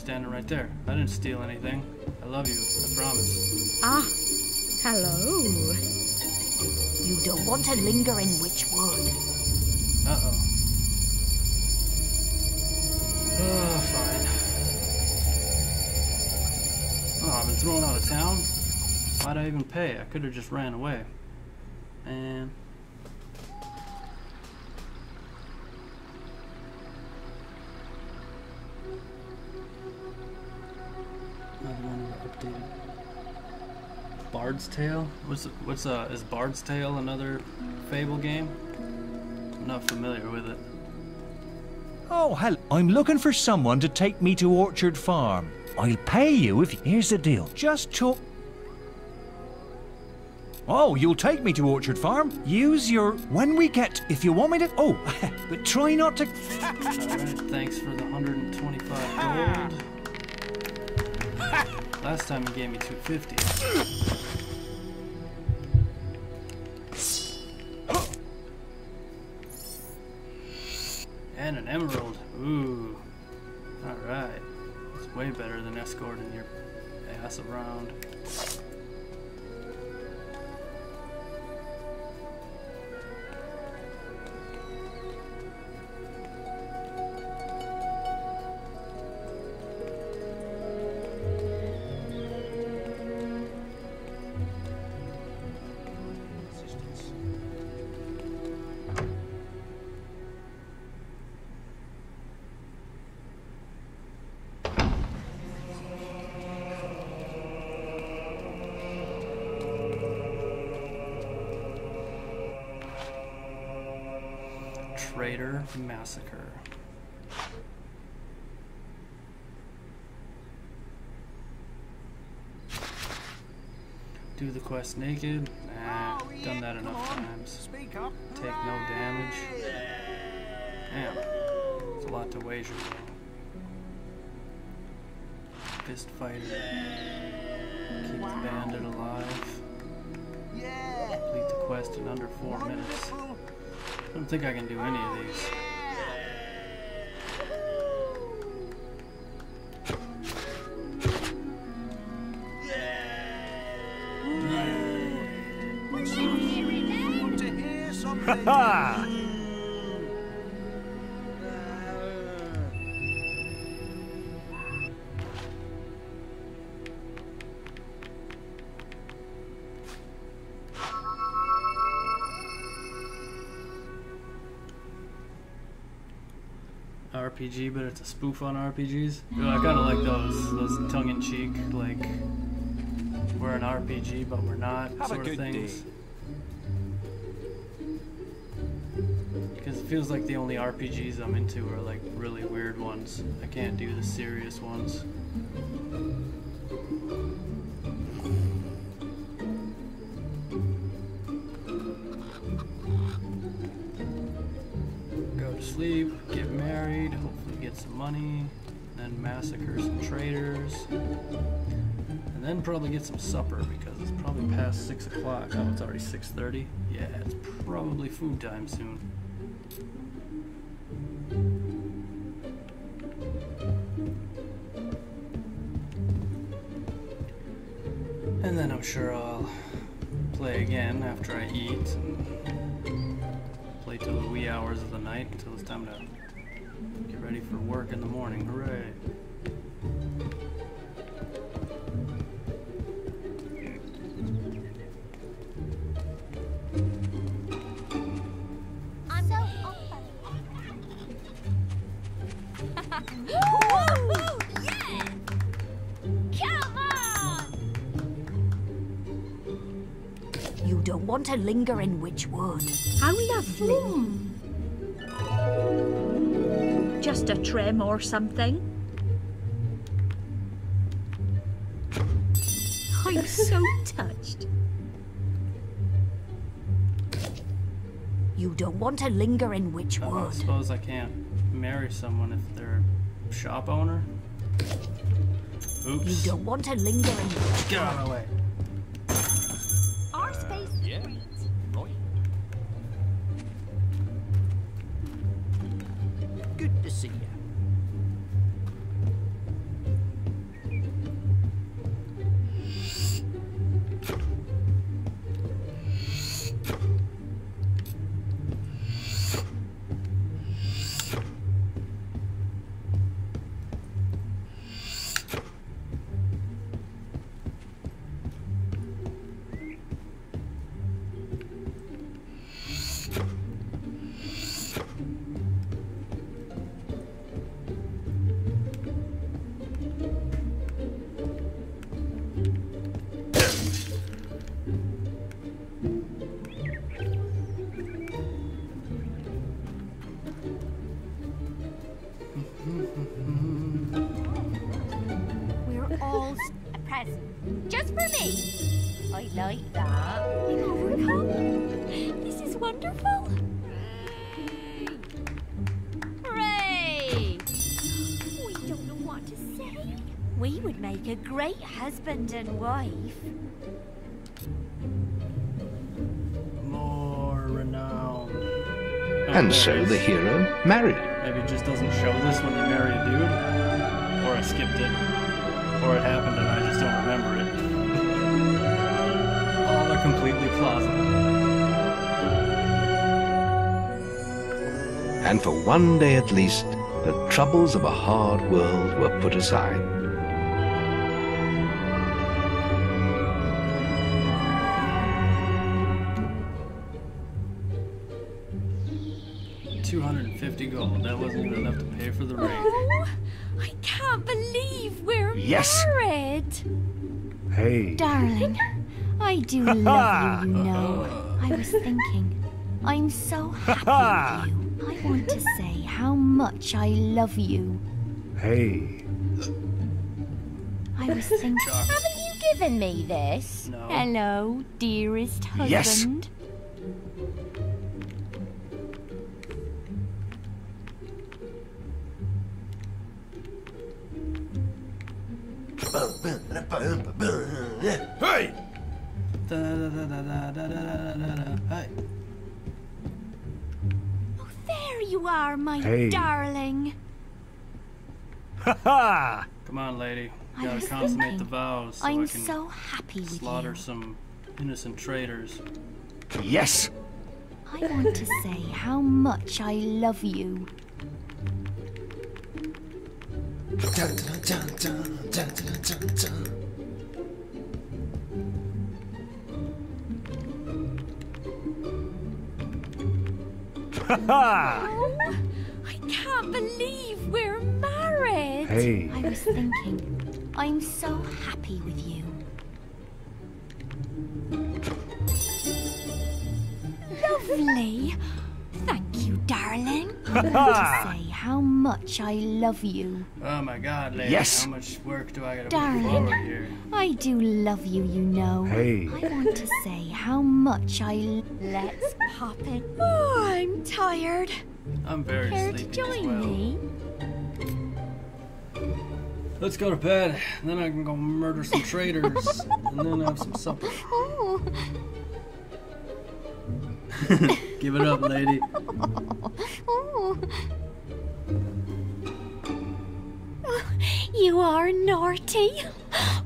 Standing right there. I didn't steal anything. I love you, I promise. Ah, hello. You don't want to linger in Witchwood. Uh-oh. Oh, fine. Oh, I've been thrown out of town? Why'd I even pay? I could have just ran away. What's what's uh is Bard's Tale another Fable game? I'm not familiar with it. Oh, hell, I'm looking for someone to take me to Orchard Farm. I'll pay you if. Here's the deal. Just talk. Oh, you'll take me to Orchard Farm? Use your. When we get. If you want me to. Oh, [LAUGHS] but try not to. Alright, thanks for the 125 gold. [LAUGHS] Last time you gave me 250. Massacre. Do the quest naked? Nah, done that enough times. Take no damage. Damn, it's a lot to wager. Fist fighter. Keep the bandit alive. Complete the quest in under four minutes. I don't think I can do any of these. RPG, but it's a spoof on RPGs. You know, I kind of like those those tongue-in-cheek, like we're an RPG but we're not Have sort of things. Because it feels like the only RPGs I'm into are like really weird ones. I can't do the serious ones. Then probably get some supper because it's probably past six o'clock. Oh, it's already six thirty. Yeah, it's probably food time soon. And then I'm sure I'll play again after I eat and play till the wee hours of the night until it's time to get ready for work in the morning. Hooray! Linger in Witchwood. How lovely. Just a trim or something. I'm so [LAUGHS] touched. You don't want to linger in Oh, I Witchwood. suppose I can't marry someone if they're a shop owner. Oops. You don't want to linger in Witchwood. Get out of my way. We would make a great husband and wife. More renown. And so the hero married. Maybe it just doesn't show this when you marry a dude. Or I skipped it. Or it happened and I just don't remember it. All are completely plausible. And for one day at least, the troubles of a hard world were put aside. For the ring. Oh, I can't believe we're Yes. married. Hey. Darling, I do love you, you know. I was thinking, I'm so happy with you. I want to say how much I love you. Hey. I was thinking, haven't you given me this? No. Hello, dearest husband. Yes. Hey! Hey. There you are, my Hey. darling. Ha Come on, lady. I You gotta consummate thinking, the vows so I'm I can so happy with slaughter you. some innocent traitors. Yes. I want to say how much I love you. Oh, I can't believe we're married. Hey. I was thinking, I'm so happy with you. Lovely. Thank you, darling. [LAUGHS] I want to say how much I love you. Oh my god, lady. Yes. How much work do I gotta put Darling. forward here? I do love you, you know. Hey. I want to say how much I... Let's pop it. Oh, I'm tired. I'm very Care to sleepy as join well. me? Let's go to bed. Then I can go murder some traitors. and then have some supper. [LAUGHS] Oh. [LAUGHS] Give it up, lady. Oh. You are naughty.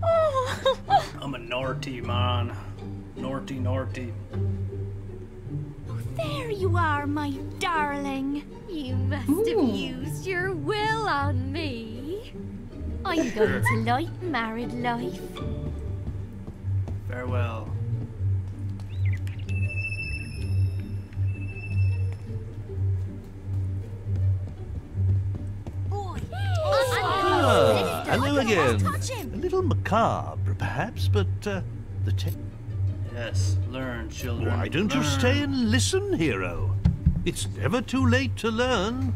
Oh. I'm a naughty man. Naughty, naughty. Oh, there you are, my darling. You must have used your will on me. I'm going to like married life. Farewell. Again. A little macabre, perhaps, but uh, the te- Yes, learn, children. Why don't you stay and listen, hero? It's never too late to learn.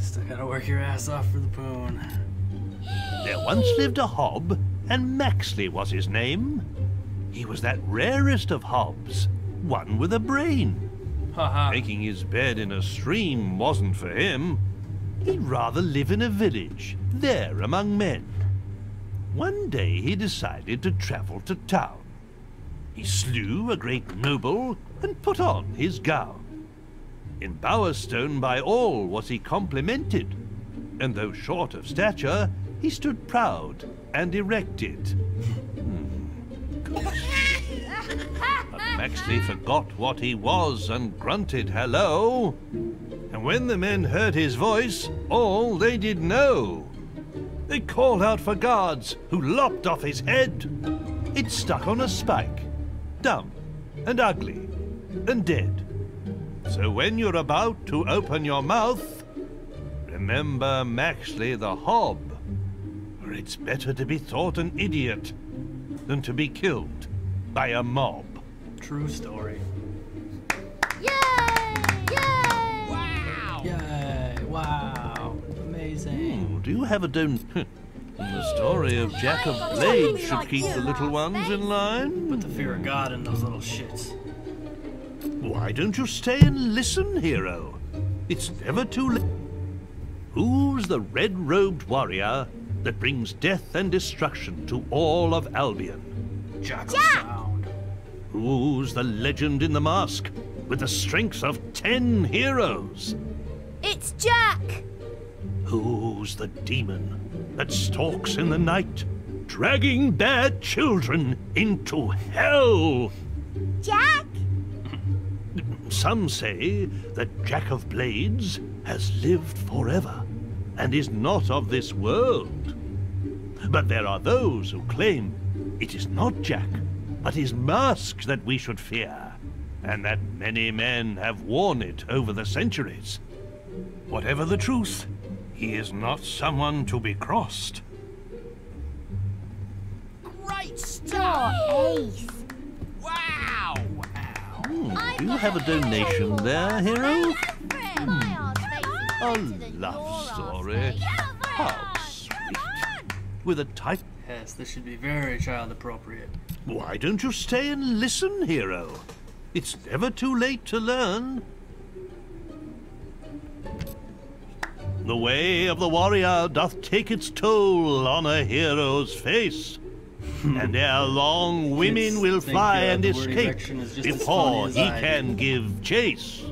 Still gotta work your ass off for the poon. There once lived a hob, and Maxley was his name. He was that rarest of hobs, one with a brain. Making his bed in a stream wasn't for him. He'd rather live in a village, there among men. One day he decided to travel to town. He slew a great noble and put on his gown. In Bowerstone by all was he complimented, and though short of stature, he stood proud and erected. Hmm. [LAUGHS] But Maxley forgot what he was and grunted hello. When the men heard his voice, all they did know. They called out for guards, who lopped off his head. It stuck on a spike, dumb and ugly and dead. So when you're about to open your mouth, remember Maxley the Hob. For it's better to be thought an idiot than to be killed by a mob. True story. Wow! Amazing. Hmm, do you have a don't... [LAUGHS] the story of Jack of Blades should keep the little ones in line. Put the fear of God in those little shits. Why don't you stay and listen, hero? It's never too late. Who's the red-robed warrior that brings death and destruction to all of Albion? Jack, Sound. Who's the legend in the mask with the strength of ten heroes? It's Jack! Who's the demon that stalks in the night, dragging bad children into hell? Jack! Some say that Jack of Blades has lived forever and is not of this world. But there are those who claim it is not Jack, but his mask that we should fear, and that many men have worn it over the centuries. Whatever the truth, he is not someone to be crossed. Great stuff! Ace! Wow! Hmm, do you have a donation there, hero? Hmm, a love story. How sweet. With a type. Yes, this should be very child appropriate. Why don't you stay and listen, hero? It's never too late to learn. The way of the warrior doth take its toll on a hero's face. [LAUGHS] and ere long women Kids will think, fly uh, and escape erection is just as before he I can do. give chase.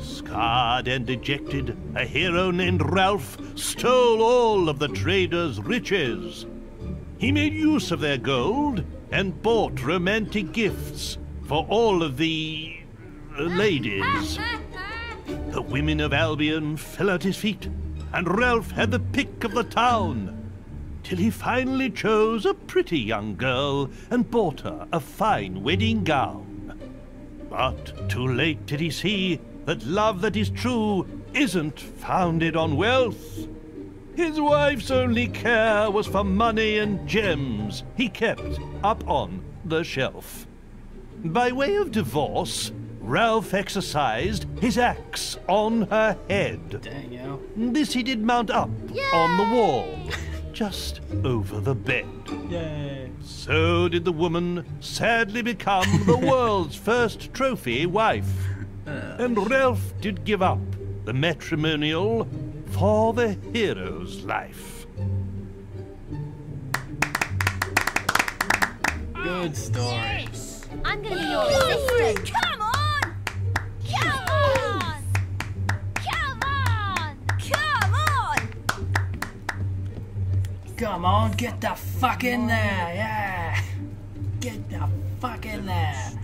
Scarred and dejected, a hero named Ralph stole all of the traders' riches. He made use of their gold and bought romantic gifts for all of the uh, ladies. [LAUGHS] The women of Albion fell at his feet, and Ralph had the pick of the town. Till he finally chose a pretty young girl and bought her a fine wedding gown. But too late did he see that love that is true isn't founded on wealth. His wife's only care was for money and gems he kept up on the shelf. By way of divorce, Ralph exercised his axe on her head. Dang, yo. This he did mount up on the wall, just over the bed. Yay. So did the woman sadly become the [LAUGHS] world's first trophy wife. Uh. And Ralph did give up the matrimonial for the hero's life. Good story. Yes. I'm gonna be your assistant. Come on! Come on! Get the fuck in there, yeah! Get the fuck in there.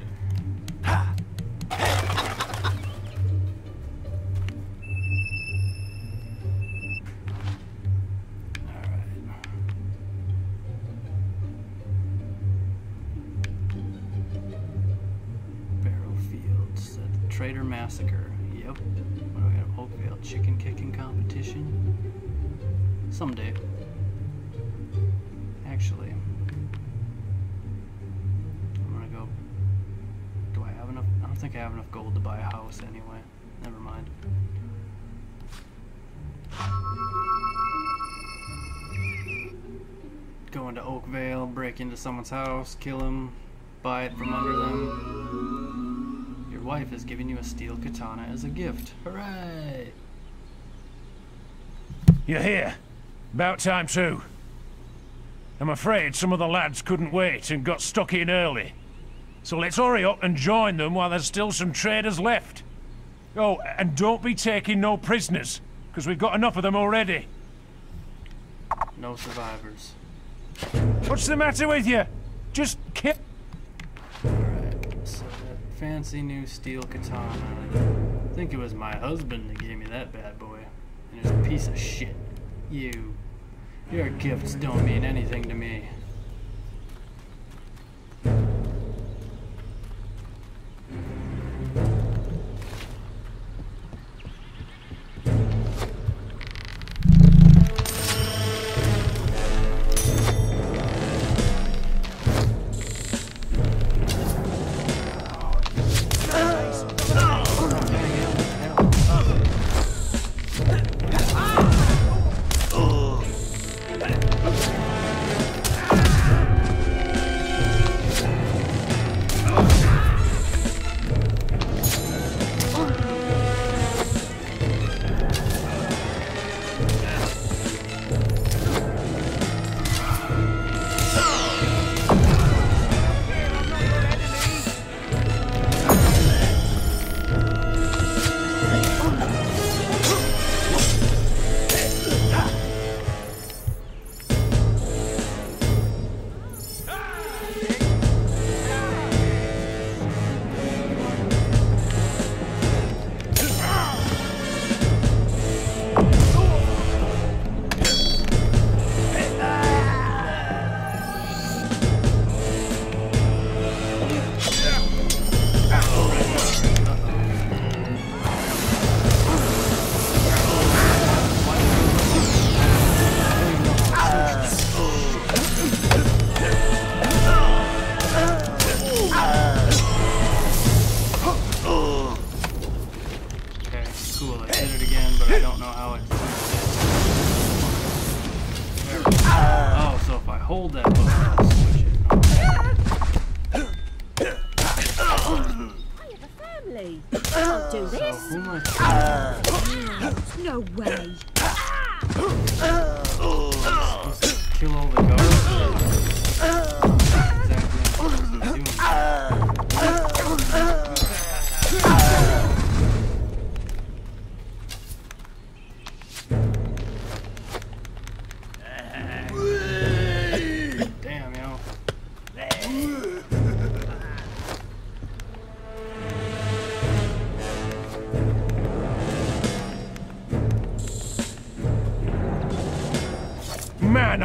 Massacre. Yep. What do we have? Oakvale chicken kicking competition? Someday. Actually, I'm gonna go. Do I have enough? I don't think I have enough gold to buy a house anyway. Never mind. Go into Oakvale, break into someone's house, kill him, buy it from under them. Wife has given you a steel katana as a gift. Hooray! You're here. About time too. I'm afraid some of the lads couldn't wait and got stuck in early. So let's hurry up and join them while there's still some traders left. Oh, and don't be taking no prisoners, because we've got enough of them already. No survivors. What's the matter with you? Just kill. Fancy new steel katana. I think it was my husband that gave me that bad boy. And it's a piece of shit. You. Your gifts don't mean anything to me.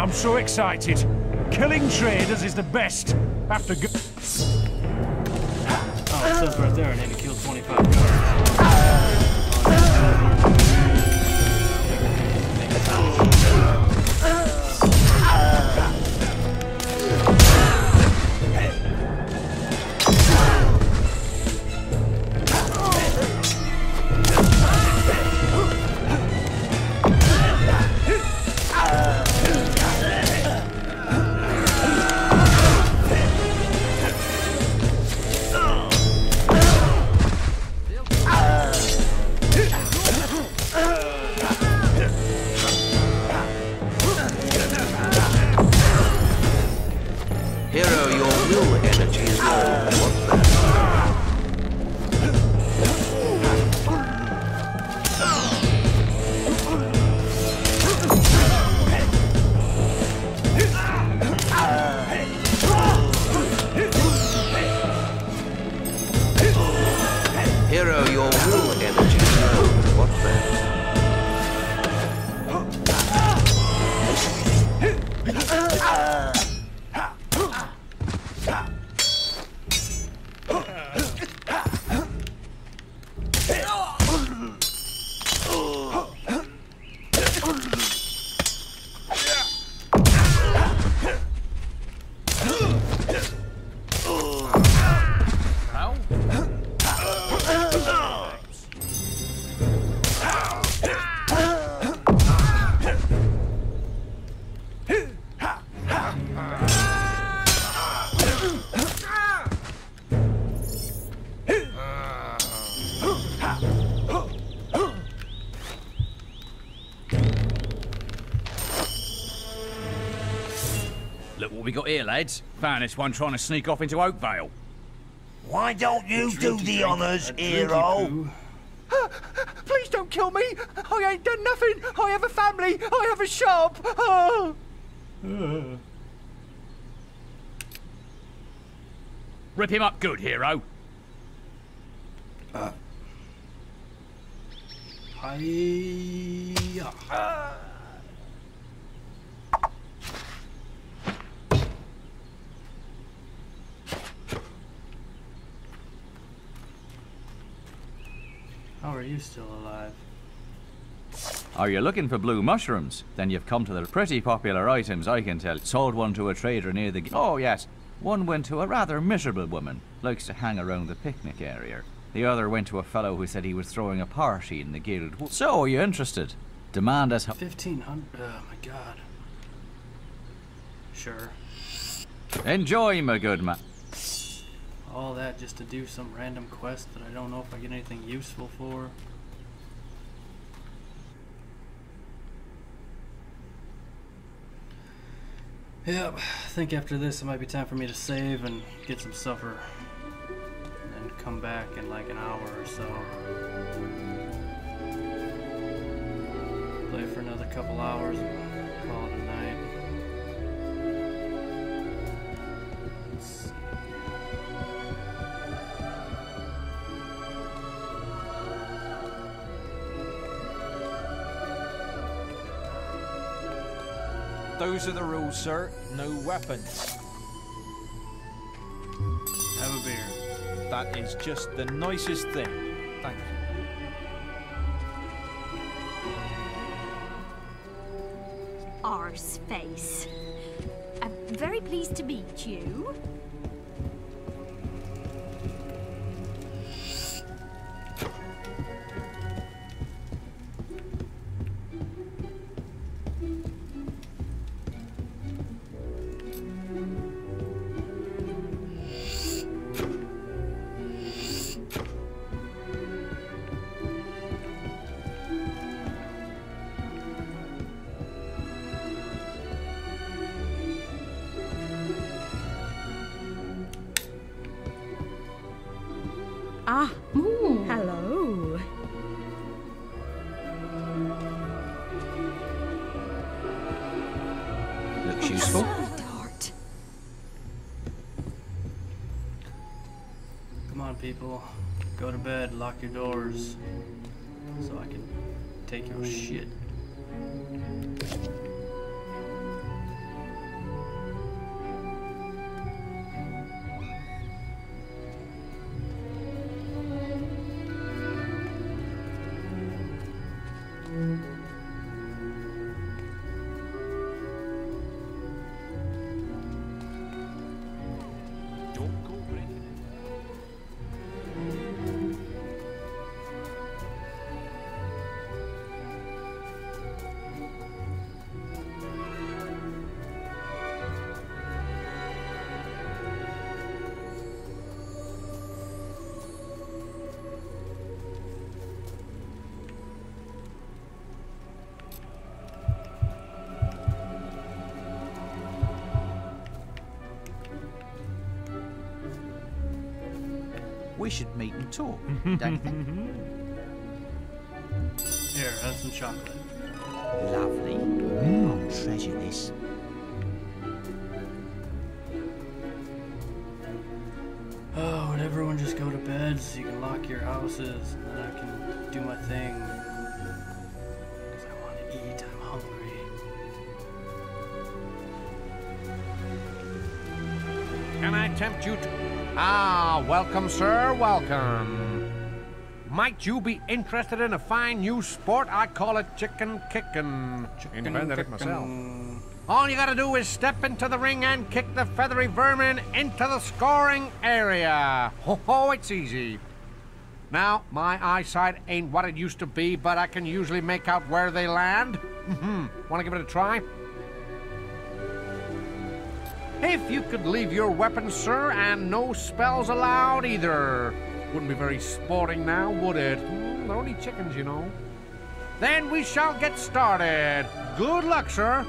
I'm so excited. Killing traders is the best. After go- Oh, it says right there lads. Found this one trying to sneak off into Oakvale. Why don't you do the honours, hero? [GASPS] Please don't kill me. I ain't done nothing. I have a family. I have a shop. Oh. [SIGHS] Rip him up good, hero. Uh. Hiya. Still alive? Are you looking for blue mushrooms? Then you've come to the pretty popular items, I can tell. Sold one to a trader near the... Oh, yes. One went to a rather miserable woman. Likes to hang around the picnic area. The other went to a fellow who said he was throwing a party in the guild. So, are you interested? Demand as... 1500. Oh my god. Sure. Enjoy, my good man. All that just to do some random quest that I don't know if I get anything useful for. Yep, I think after this it might be time for me to save and get some supper. And come back in like an hour or so. Play for another couple hours Those are the rules, sir. No weapons. Have a beer. That is just the nicest thing. Thank you. Arse face. I'm very pleased to meet you. People. Go to bed, lock your doors. So I can take your shit. We should meet and talk, [LAUGHS] don't you think? Here, have some chocolate. Lovely. I'll treasure this. Oh, would everyone just go to bed so you can lock your houses and then I can do my thing? Because I want to eat, I'm hungry. Can I tempt you to... Ah, welcome, sir, welcome. Might you be interested in a fine new sport? I call it chicken kicking. Invented it myself. All you gotta do is step into the ring and kick the feathery vermin into the scoring area. Ho ho, it's easy. Now, my eyesight ain't what it used to be, but I can usually make out where they land. Mm-hmm. [LAUGHS] Wanna give it a try? If you could leave your weapon, sir, and no spells allowed either. Wouldn't be very sporting now, would it? Hmm, they're only chickens, you know. Then we shall get started. Good luck, sir.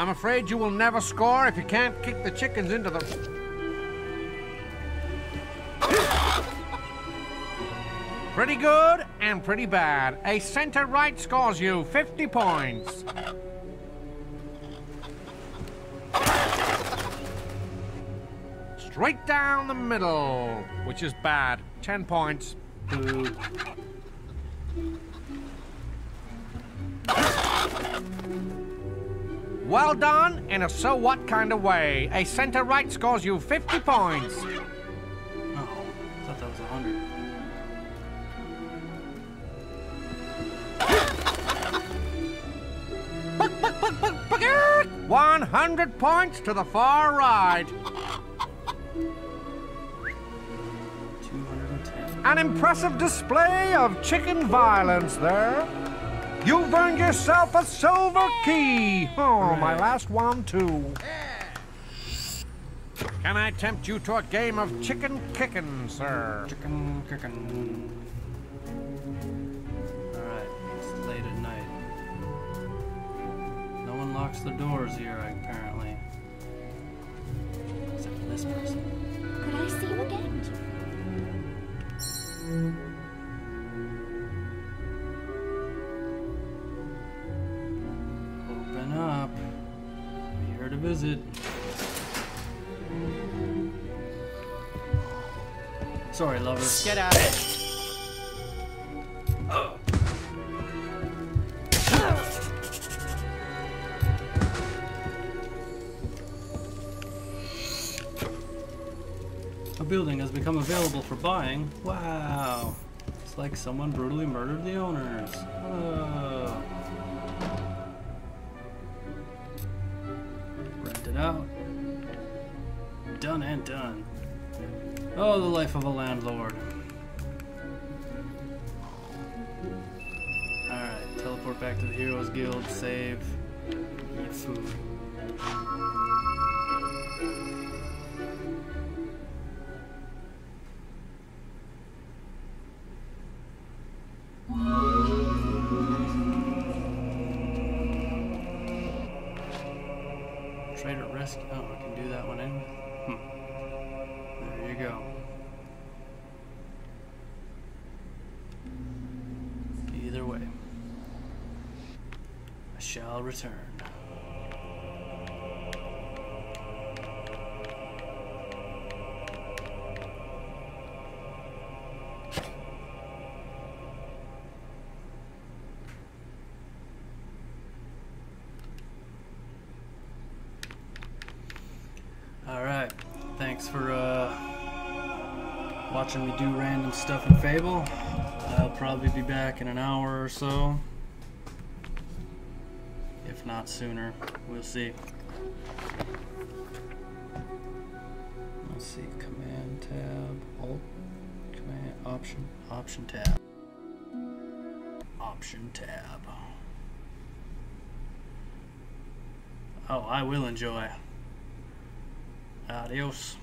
I'm afraid you will never score if you can't kick the chickens into the... Pretty good and pretty bad. A center right scores you 50 points. Straight down the middle, which is bad. 10 points. Well done in a so what kind of way. A center right scores you 50 points. Oh, I thought that was 100. One hundred points to the far right. 210. An impressive display of chicken violence there. You've earned yourself a silver key. Oh, my last one, too. Can I tempt you to a game of chicken kicking, sir? Chicken kicking. One locks the doors here, apparently. Except for this person. Could I see you again? Open up. I'm here to visit. Sorry, lover. Get out of it. A oh. Building has become available for buying. Wow. It's like someone brutally murdered the owners. Rent it out. Done and done. Oh, the life of a landlord. Alright, teleport back to the Heroes Guild, save, eat food. Trader risk. rescue. Oh, I can do that one in. Hmm. There you go. Either way, I shall return. Watching me do random stuff in Fable. I'll probably be back in an hour or so. If not sooner, we'll see. Let's see, Command tab, Alt, Command, Option, Option tab. Option tab. Oh, I will enjoy. Adios.